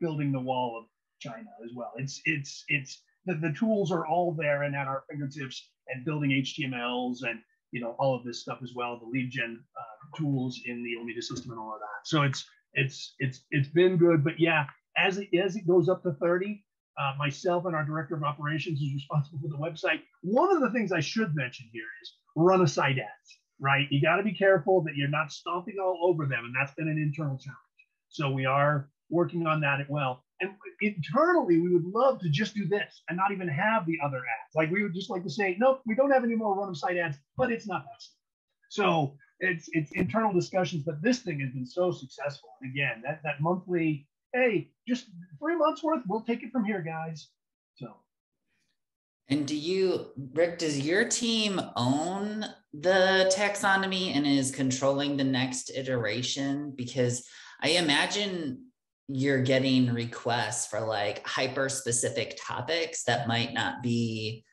building the wall of China as well. It's it's it's the, the tools are all there and at our fingertips and building HTMLs and you know all of this stuff as well. The lead gen uh, tools in the Omeda system and all of that. So it's it's it's it's been good, but yeah, as it as it goes up to 30, uh, myself and our director of operations is responsible for the website. One of the things I should mention here is run a site ads, right? You got to be careful that you're not stomping all over them, and that's been an internal challenge. So we are working on that as well. And internally, we would love to just do this and not even have the other ads. Like we would just like to say, nope, we don't have any more run of site ads, but it's not that. So it's it's internal discussions, but this thing has been so successful. And again, that that monthly hey, just three months worth, we'll take it from here, guys. So.
And do you, Rick, does your team own the taxonomy and is controlling the next iteration? Because I imagine you're getting requests for like hyper specific topics that might not be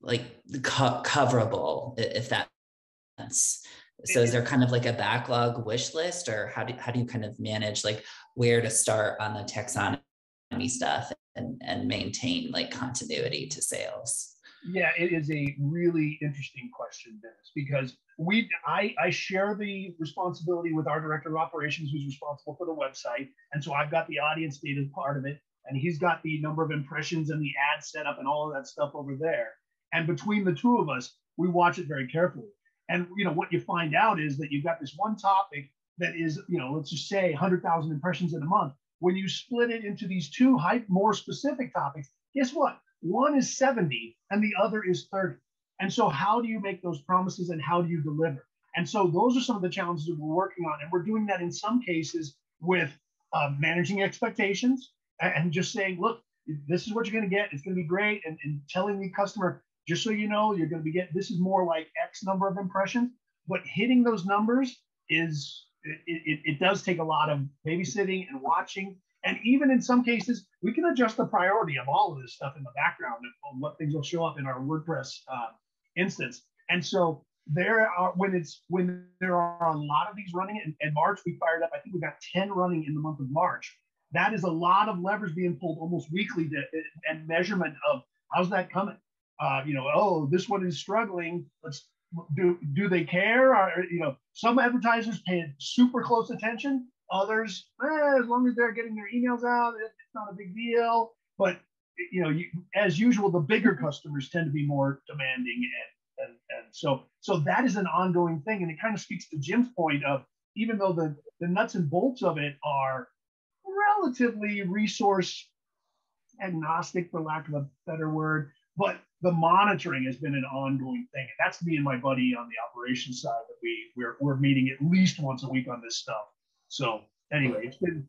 like co- coverable if that's so is mm-hmm. there kind of like a backlog wish list or how do, how do you kind of manage like where to start on the taxonomy stuff and, and maintain like continuity to sales?
Yeah, it is a really interesting question, Dennis, because we I, I share the responsibility with our director of operations who's responsible for the website. And so I've got the audience data part of it, and he's got the number of impressions and the ad setup and all of that stuff over there. And between the two of us, we watch it very carefully. And you know what you find out is that you've got this one topic that is, you know, let's just say 100,000 impressions in a month. When you split it into these two hype, more specific topics, guess what? One is 70 and the other is 30. And so, how do you make those promises and how do you deliver? And so, those are some of the challenges that we're working on. And we're doing that in some cases with uh, managing expectations and just saying, look, this is what you're going to get. It's going to be great. And, and telling the customer, just so you know, you're going to be getting this is more like X number of impressions. But hitting those numbers is it, it, it does take a lot of babysitting and watching. And even in some cases, we can adjust the priority of all of this stuff in the background and what things will show up in our WordPress uh, instance. And so there are when it's when there are a lot of these running in, in March, we fired up. I think we got 10 running in the month of March. That is a lot of levers being pulled almost weekly to, and measurement of how's that coming. Uh, you know, oh, this one is struggling. Let's do do they care? Or you know, some advertisers pay super close attention. Others, eh, as long as they're getting their emails out, it's not a big deal. But you know, you, as usual, the bigger customers tend to be more demanding, and, and and so so that is an ongoing thing, and it kind of speaks to Jim's point of even though the the nuts and bolts of it are relatively resource agnostic, for lack of a better word, but the monitoring has been an ongoing thing. And that's me and my buddy on the operations side that we we're, we're meeting at least once a week on this stuff. So anyway, it's been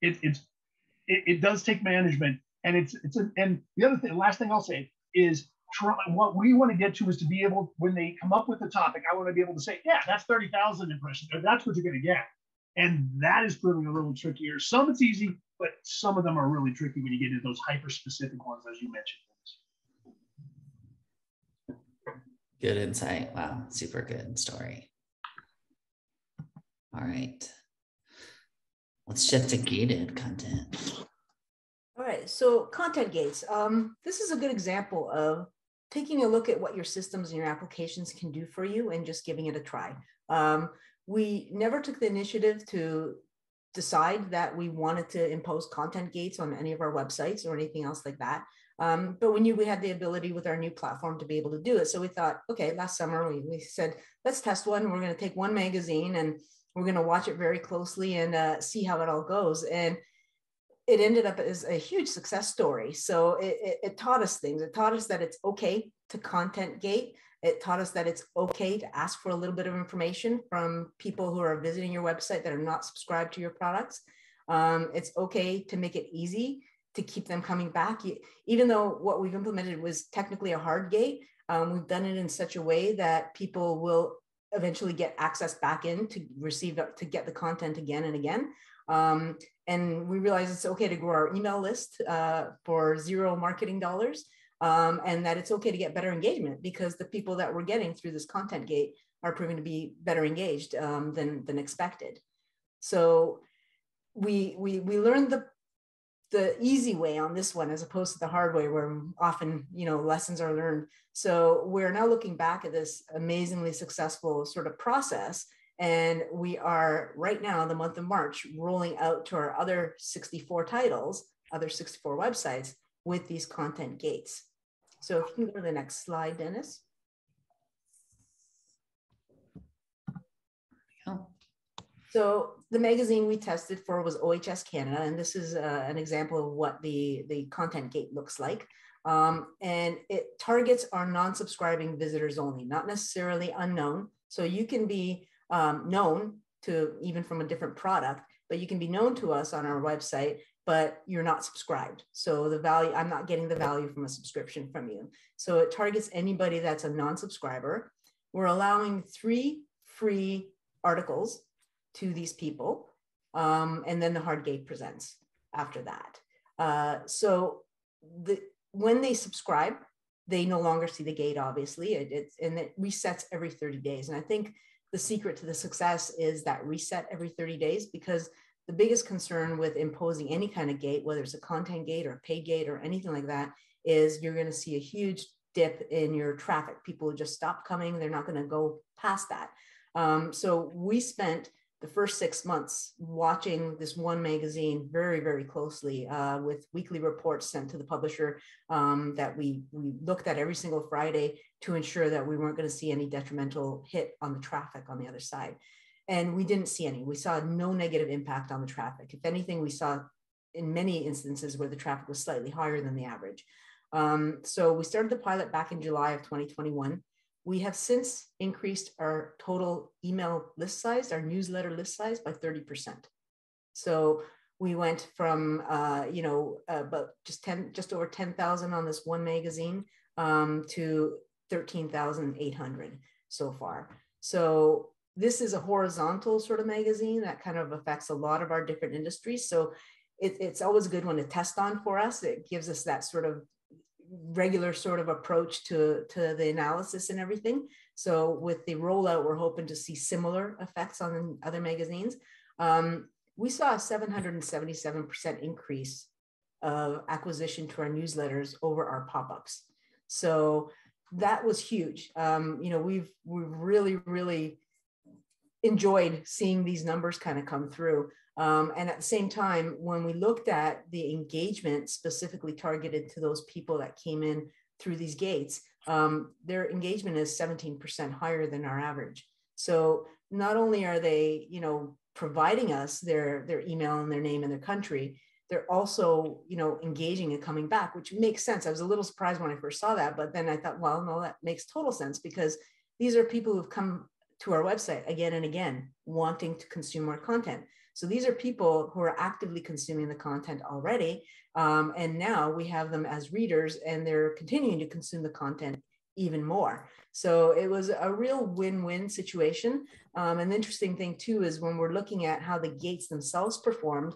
it, it's it, it does take management and it's it's a, and the other thing, last thing I'll say is try what we want to get to is to be able when they come up with the topic, I want to be able to say, yeah, that's thirty thousand impressions. That's what you're going to get, and that is proving a little trickier. Some it's easy, but some of them are really tricky when you get into those hyper specific ones, as you mentioned.
Good insight. Wow, super good story. All right. Let's shift to gated content.
All right, so content gates. Um, this is a good example of taking a look at what your systems and your applications can do for you and just giving it a try. Um, we never took the initiative to decide that we wanted to impose content gates on any of our websites or anything else like that. Um, but we knew we had the ability with our new platform to be able to do it. So we thought, okay, last summer we, we said, let's test one. We're going to take one magazine and we're going to watch it very closely and uh, see how it all goes. And it ended up as a huge success story. So it, it, it, taught us things. It taught us that it's okay to content gate. It taught us that it's okay to ask for a little bit of information from people who are visiting your website that are not subscribed to your products. Um, it's okay to make it easy to keep them coming back. Even though what we've implemented was technically a hard gate, um, we've done it in such a way that people will eventually get access back in to receive to get the content again and again. Um, and we realize it's okay to grow our email list uh, for zero marketing dollars um, and that it's okay to get better engagement because the people that we're getting through this content gate are proving to be better engaged um, than, than expected. So we, we, we learned the, the easy way on this one as opposed to the hard way where often you know lessons are learned so we're now looking back at this amazingly successful sort of process and we are right now, the month of March, rolling out to our other 64 titles, other 64 websites with these content gates. So if you can go to the next slide, Dennis. So the magazine we tested for was OHS Canada, and this is uh, an example of what the, the content gate looks like. Um, and it targets our non-subscribing visitors only, not necessarily unknown. So you can be um, known to even from a different product, but you can be known to us on our website, but you're not subscribed. So the value, I'm not getting the value from a subscription from you. So it targets anybody that's a non-subscriber. We're allowing three free articles to these people. Um, and then the hard gate presents after that. Uh, so the, when they subscribe, they no longer see the gate, obviously, it, it's, and it resets every 30 days. And I think the secret to the success is that reset every 30 days because the biggest concern with imposing any kind of gate, whether it's a content gate or a paid gate or anything like that, is you're going to see a huge dip in your traffic. People just stop coming. They're not going to go past that. Um, so we spent the first six months watching this one magazine very, very closely uh, with weekly reports sent to the publisher um, that we, we looked at every single Friday to ensure that we weren't going to see any detrimental hit on the traffic on the other side. And we didn't see any. We saw no negative impact on the traffic. If anything, we saw in many instances where the traffic was slightly higher than the average. Um, so we started the pilot back in July of 2021. We have since increased our total email list size, our newsletter list size by 30%. So we went from, uh, you know, about just 10, just over 10,000 on this one magazine um, to 13,800 so far. So this is a horizontal sort of magazine that kind of affects a lot of our different industries. So it, it's always a good one to test on for us. It gives us that sort of regular sort of approach to, to the analysis and everything. So with the rollout, we're hoping to see similar effects on other magazines. Um, we saw a 777% increase of acquisition to our newsletters over our pop-ups. So that was huge. Um, you know, we've we've really, really enjoyed seeing these numbers kind of come through. Um, and at the same time, when we looked at the engagement specifically targeted to those people that came in through these gates, um, their engagement is 17% higher than our average. So not only are they, you know, providing us their their email and their name and their country, they're also, you know, engaging and coming back, which makes sense. I was a little surprised when I first saw that, but then I thought, well, no, that makes total sense because these are people who've come to our website again and again, wanting to consume more content. So these are people who are actively consuming the content already. Um, and now we have them as readers and they're continuing to consume the content even more. So it was a real win-win situation. Um, and the interesting thing too is when we're looking at how the gates themselves performed,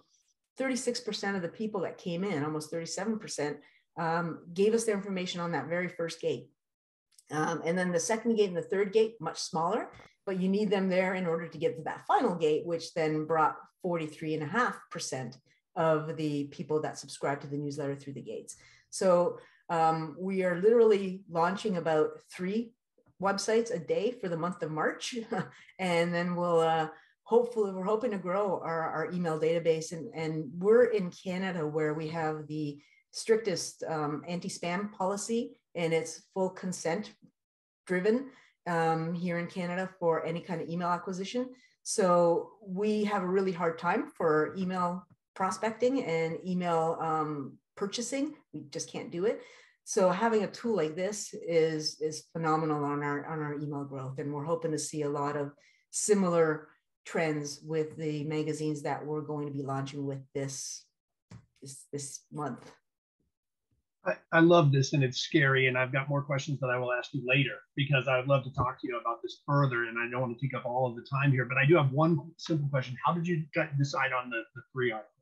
36% of the people that came in, almost 37%, um, gave us their information on that very first gate. Um, and then the second gate and the third gate, much smaller, but you need them there in order to get to that final gate, which then brought 43.5% of the people that subscribe to the newsletter through the gates. So um, we are literally launching about three websites a day for the month of March. and then we'll uh, hopefully, we're hoping to grow our, our email database. And, and we're in Canada where we have the strictest um, anti-spam policy and it's full consent driven um, here in Canada for any kind of email acquisition. So we have a really hard time for email prospecting and email um, purchasing. We just can't do it. So having a tool like this is is phenomenal on our on our email growth, and we're hoping to see a lot of similar trends with the magazines that we're going to be launching with this this, this month.
I, I love this and it's scary. And I've got more questions that I will ask you later because I'd love to talk to you about this further. And I don't want to take up all of the time here, but I do have one simple question. How did you decide on the, the three articles?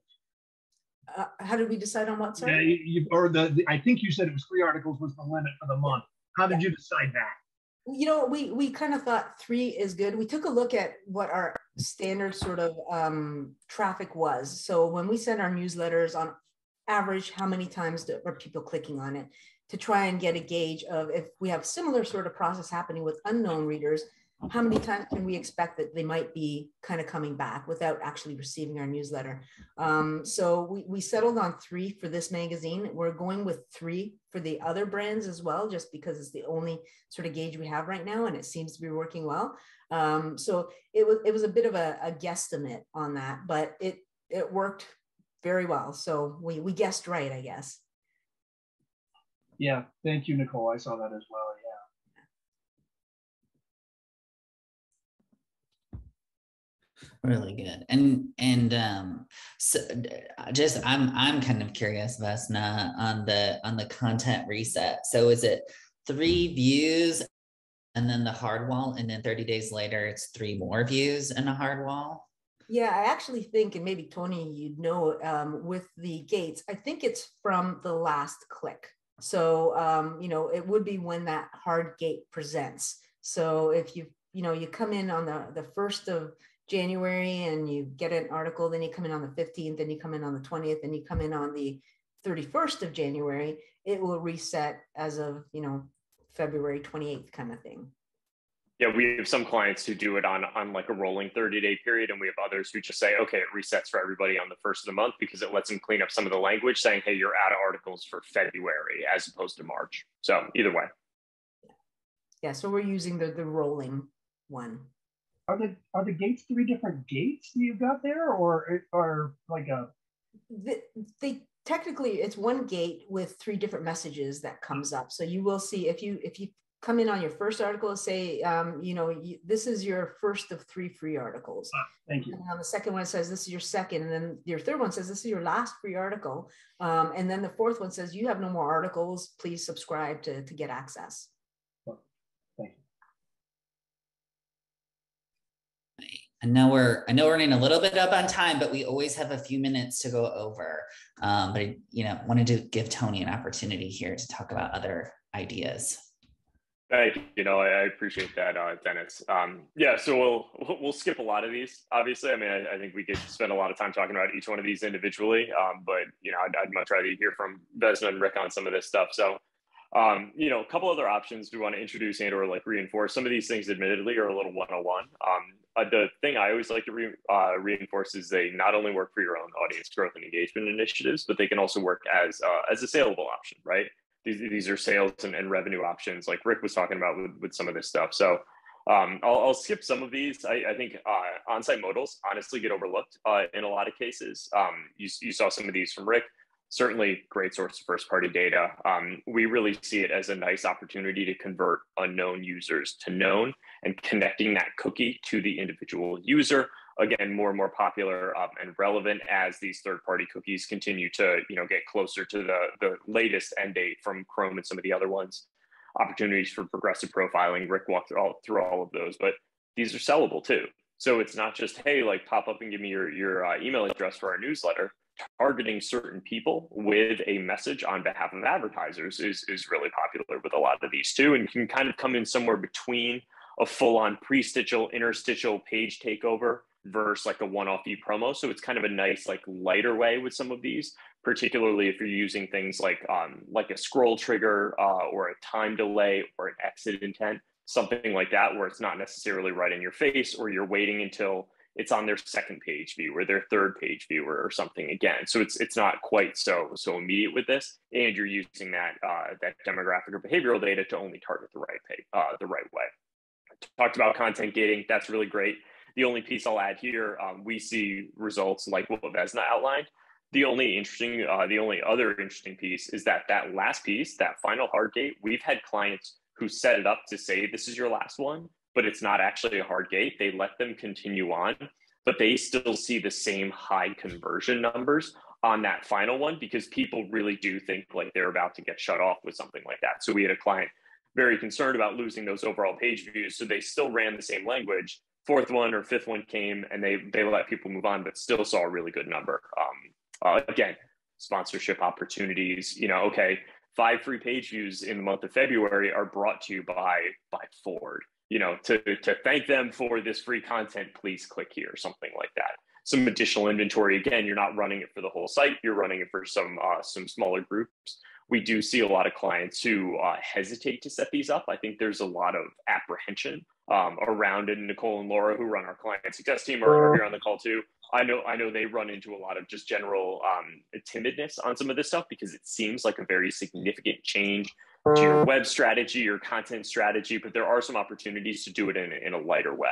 Uh, how did we decide on what?
Sorry? Yeah, you, or the, the, I think you said it was three articles was the limit for the month. How did yeah. you decide that?
You know, we we kind of thought three is good. We took a look at what our standard sort of um, traffic was. So when we send our newsletters on average how many times do, are people clicking on it to try and get a gauge of if we have similar sort of process happening with unknown readers how many times can we expect that they might be kind of coming back without actually receiving our newsletter? Um, so we, we settled on three for this magazine. We're going with three for the other brands as well just because it's the only sort of gauge we have right now and it seems to be working well. Um, so it was it was a bit of a, a guesstimate on that but it it worked very well. So we we guessed right, I guess.
Yeah, thank you, Nicole. I saw that as well.
Yeah. Really good, and and um, so just I'm I'm kind of curious, Vesna, on the on the content reset. So is it three views, and then the hard wall, and then 30 days later it's three more views and a hard wall?
Yeah, I actually think, and maybe Tony, you'd know um, with the gates, I think it's from the last click. So, um, you know, it would be when that hard gate presents. So if you, you know, you come in on the, the 1st of January and you get an article, then you come in on the 15th, then you come in on the 20th, then you come in on the 31st of January, it will reset as of, you know, February 28th kind of thing
yeah, we have some clients who do it on on like a rolling 30 day period, and we have others who just say, okay, it resets for everybody on the first of the month because it lets them clean up some of the language, saying, hey, you're out of articles for February as opposed to March. So either way.
Yeah, so we're using the the rolling one.
Are the are the gates three different gates you've got there, or or like a?
The, they technically it's one gate with three different messages that comes up. So you will see if you if you come in on your first article and say, um, you know, you, this is your first of three free articles.
Ah, thank you.
And on the second one says this is your second, and then your third one says this is your last free article, um, and then the fourth one says you have no more articles. Please subscribe to to get access.
Thank
you. I know we're I know we're running a little bit up on time, but we always have a few minutes to go over. Um, but I, you know, wanted to give Tony an opportunity here to talk about other ideas.
Thank you. You know, I, appreciate that, uh, Dennis. Um, yeah, so we'll we'll skip a lot of these. Obviously, I mean, I, I, think we could spend a lot of time talking about each one of these individually. Um, but you know, I'd, I'd, much rather hear from Vesna and Rick on some of this stuff. So, um, you know, a couple other options we want to introduce and or like reinforce. Some of these things, admittedly, are a little one on one. The thing I always like to re, uh, reinforce is they not only work for your own audience growth and engagement initiatives, but they can also work as uh, as a saleable option, right? These, these are sales and, and revenue options like Rick was talking about with, with some of this stuff. So um, I'll, I'll, skip some of these. I, I think uh, on-site modals honestly get overlooked uh, in a lot of cases. Um, you, you, saw some of these from Rick. Certainly, great source of first-party data. Um, we really see it as a nice opportunity to convert unknown users to known and connecting that cookie to the individual user again more and more popular um, and relevant as these third-party cookies continue to you know get closer to the the latest end date from Chrome and some of the other ones. Opportunities for progressive profiling. Rick walked through all, through all of those, but these are sellable too. So it's not just hey like pop up and give me your your uh, email address for our newsletter. targeting certain people with a message on behalf of advertisers is, is really popular with a lot of these too, and can kind of come in somewhere between a full-on prestitial, interstitial page takeover versus like a one-off e-promo. So it's kind of a nice, like lighter way with some of these, particularly if you're using things like um, like a scroll trigger uh, or a time delay or an exit intent, something like that, where it's not necessarily right in your face or you're waiting until it's on their second page view or their third page view or, something again. So it's it's not quite so so immediate with this, and you're using that uh, that demographic or behavioral data to only target the right pay, uh, the right way. Talked about content gating. That's really great. The only piece I'll add here, um, we see results like what Vesna outlined. The only interesting, uh, the only other interesting piece is that that last piece, that final hard gate, we've had clients who set it up to say this is your last one, but it's not actually a hard gate. They let them continue on, but they still see the same high conversion numbers on that final one because people really do think like they're about to get shut off with something like that. So we had a client very concerned about losing those overall page views. So they still ran the same language. Fourth one or fifth one came and they they let people move on, but still saw a really good number. Um, uh, again, sponsorship opportunities. You know, okay, five free page views in the month of February are brought to you by by Ford you know, to, to thank them for this free content, please click here, something like that. Some additional inventory. Again, you're not running it for the whole site. You're running it for some uh, some smaller groups. We do see a lot of clients who uh, hesitate to set these up. I think there's a lot of apprehension um, around it. And Nicole and Laura, who run our client success team, are, are here on the call too. I know I know they run into a lot of just general um, timidness on some of this stuff because it seems like a very significant change to your web strategy or content strategy, but there are some opportunities to do it in, in a lighter way.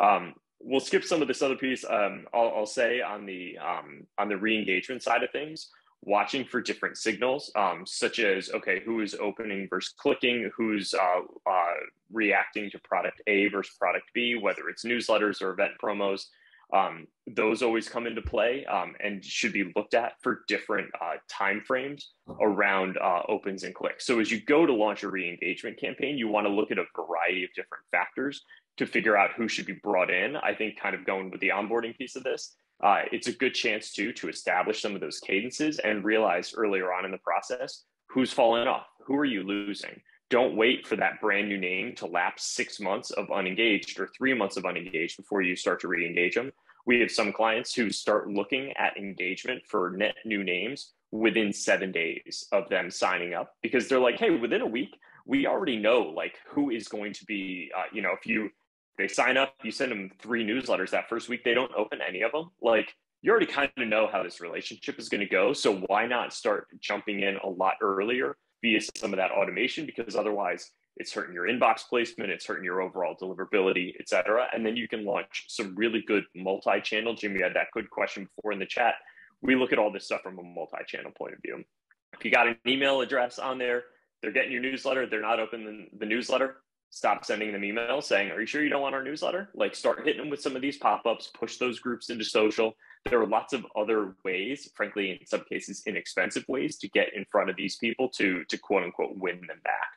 Um, we'll skip some of this other piece. Um, I'll, I'll, say on the um, on the re-engagement side of things, watching for different signals, um, such as okay, who is opening versus clicking, who's uh, uh, reacting to product A versus product B, whether it's newsletters or event promos um, those always come into play um, and should be looked at for different uh, time frames around uh, opens and clicks. So as you go to launch a re-engagement campaign, you want to look at a variety of different factors to figure out who should be brought in. I think kind of going with the onboarding piece of this, uh, it's a good chance too to establish some of those cadences and realize earlier on in the process who's fallen off, who are you losing. Don't wait for that brand new name to lapse six months of unengaged or three months of unengaged before you start to re-engage them we have some clients who start looking at engagement for net new names within seven days of them signing up because they're like, hey, within a week, we already know like who is going to be, uh, you know, if you they sign up, you send them three newsletters that first week, they don't open any of them. Like you already kind of know how this relationship is going to go. So why not start jumping in a lot earlier via some of that automation? Because otherwise, it's hurting your inbox placement, it's hurting your overall deliverability, et cetera. And then you can launch some really good multi-channel. Jimmy had that good question before in the chat. We look at all this stuff from a multi-channel point of view. If you got an email address on there, they're getting your newsletter, they're not opening the newsletter, stop sending them emails saying, Are you sure you don't want our newsletter? Like start hitting them with some of these pop-ups, push those groups into social. There are lots of other ways, frankly, in some cases, inexpensive ways to get in front of these people to to quote unquote win them back.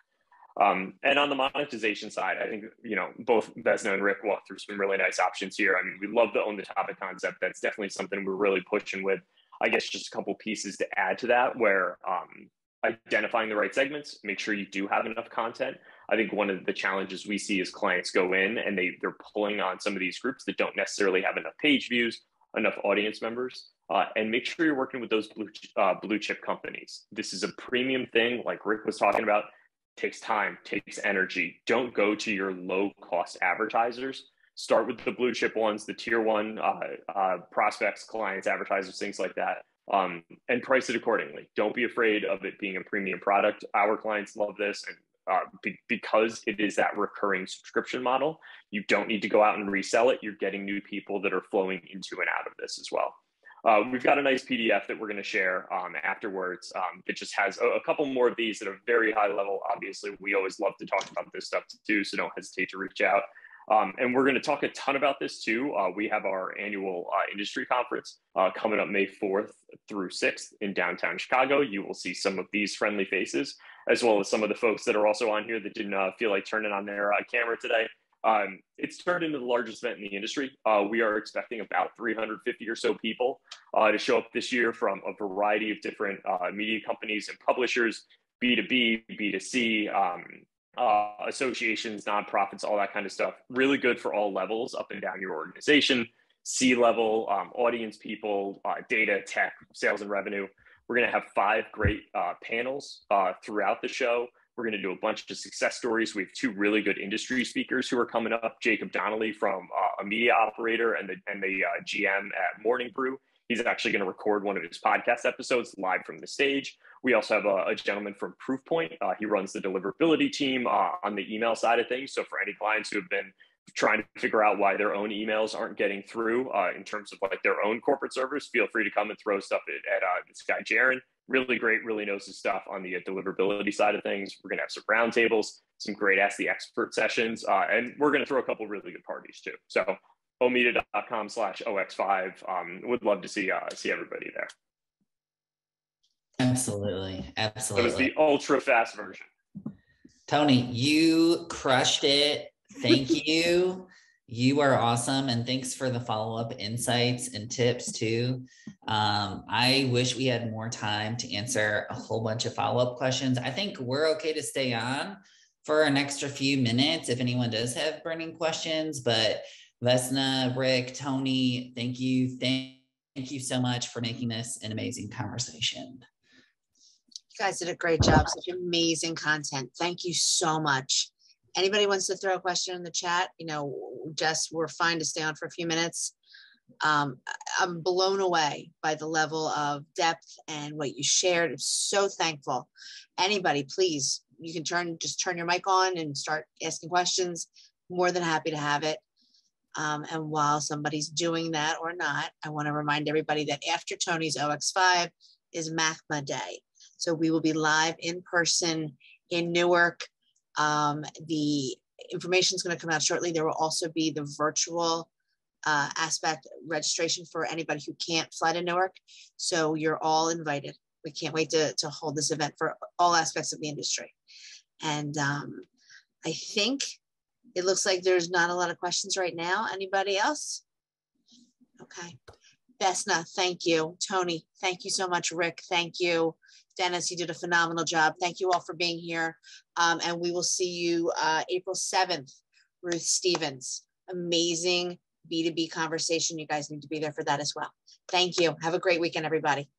Um, and on the monetization side, I think you know both Vesna and Rick walked through some really nice options here. I mean, we love the own the topic concept. That's definitely something we're really pushing with. I guess just a couple pieces to add to that, where um, identifying the right segments, make sure you do have enough content. I think one of the challenges we see is clients go in and they they're pulling on some of these groups that don't necessarily have enough page views, enough audience members, uh, and make sure you're working with those blue uh, blue chip companies. This is a premium thing, like Rick was talking about takes time, takes energy. Don't go to your low cost advertisers. Start with the blue chip ones, the tier one uh, uh, prospects, clients, advertisers, things like that, um, and price it accordingly. Don't be afraid of it being a premium product. Our clients love this, and uh, be- because it is that recurring subscription model, you don't need to go out and resell it. You're getting new people that are flowing into and out of this as well. Uh, we've got a nice PDF that we're going to share um, afterwards um, that just has a, a, couple more of these at a very high level. Obviously, we always love to talk about this stuff too, so don't hesitate to reach out. Um, and we're going to talk a ton about this too. Uh, we have our annual uh, industry conference uh, coming up May 4th through 6th in downtown Chicago. You will see some of these friendly faces, as well as some of the folks that are also on here that didn't uh, feel like turning on their uh, camera today. Um, it's turned into the largest event in the industry. Uh, we are expecting about 350 or so people uh, to show up this year from a variety of different uh, media companies and publishers, B2B, B2C, um, uh, associations, nonprofits, all that kind of stuff. Really good for all levels up and down your organization, C level, um, audience people, data, tech, sales, and revenue. We're going to have five great uh, panels throughout the show. We're going to do a bunch of success stories. We have two really good industry speakers who are coming up. Jacob Donnelly from uh, a media operator and the and the uh, GM at Morning Brew. He's actually going to record one of his podcast episodes live from the stage. We also have a, a gentleman from Proofpoint. Uh, he runs the deliverability team uh, on the email side of things. So for any clients who have been trying to figure out why their own emails aren't getting through uh, in terms of like their own corporate servers, feel free to come and throw stuff at, at uh, this guy Jaron really great, really knows his stuff on the uh, deliverability side of things. We're going to have some roundtables, some great Ask the Expert sessions, uh, and we're going to throw a couple really good parties too. So omeda.com slash OX5. Um, would love to see uh, see everybody there.
Absolutely. Absolutely.
It was the ultra fast version.
Tony, you crushed it. Thank you. You are awesome. And thanks for the follow up insights and tips too. Um, I wish we had more time to answer a whole bunch of follow up questions. I think we're okay to stay on for an extra few minutes if anyone does have burning questions. But Vesna, Rick, Tony, thank you. Thank, thank you so much for making this an amazing conversation.
You guys did a great job. Such amazing content. Thank you so much anybody wants to throw a question in the chat, you know, just we're fine to stay on for a few minutes. Um, I'm blown away by the level of depth and what you shared. I'm so thankful. Anybody, please, you can turn just turn your mic on and start asking questions. More than happy to have it. Um, and while somebody's doing that or not, I want to remind everybody that after Tony's OX5 is MACMA Day. So we will be live in person in Newark um, the information is going to come out shortly. There will also be the virtual uh, aspect registration for anybody who can't fly to Newark. So you're all invited. We can't wait to, to hold this event for all aspects of the industry. And um, I think it looks like there's not a lot of questions right now. Anybody else? Okay. Vesna, thank you. Tony, thank you so much. Rick, thank you. Dennis, you did a phenomenal job. Thank you all for being here. Um, and we will see you uh, April 7th, Ruth Stevens. Amazing B2B conversation. You guys need to be there for that as well. Thank you. Have a great weekend, everybody.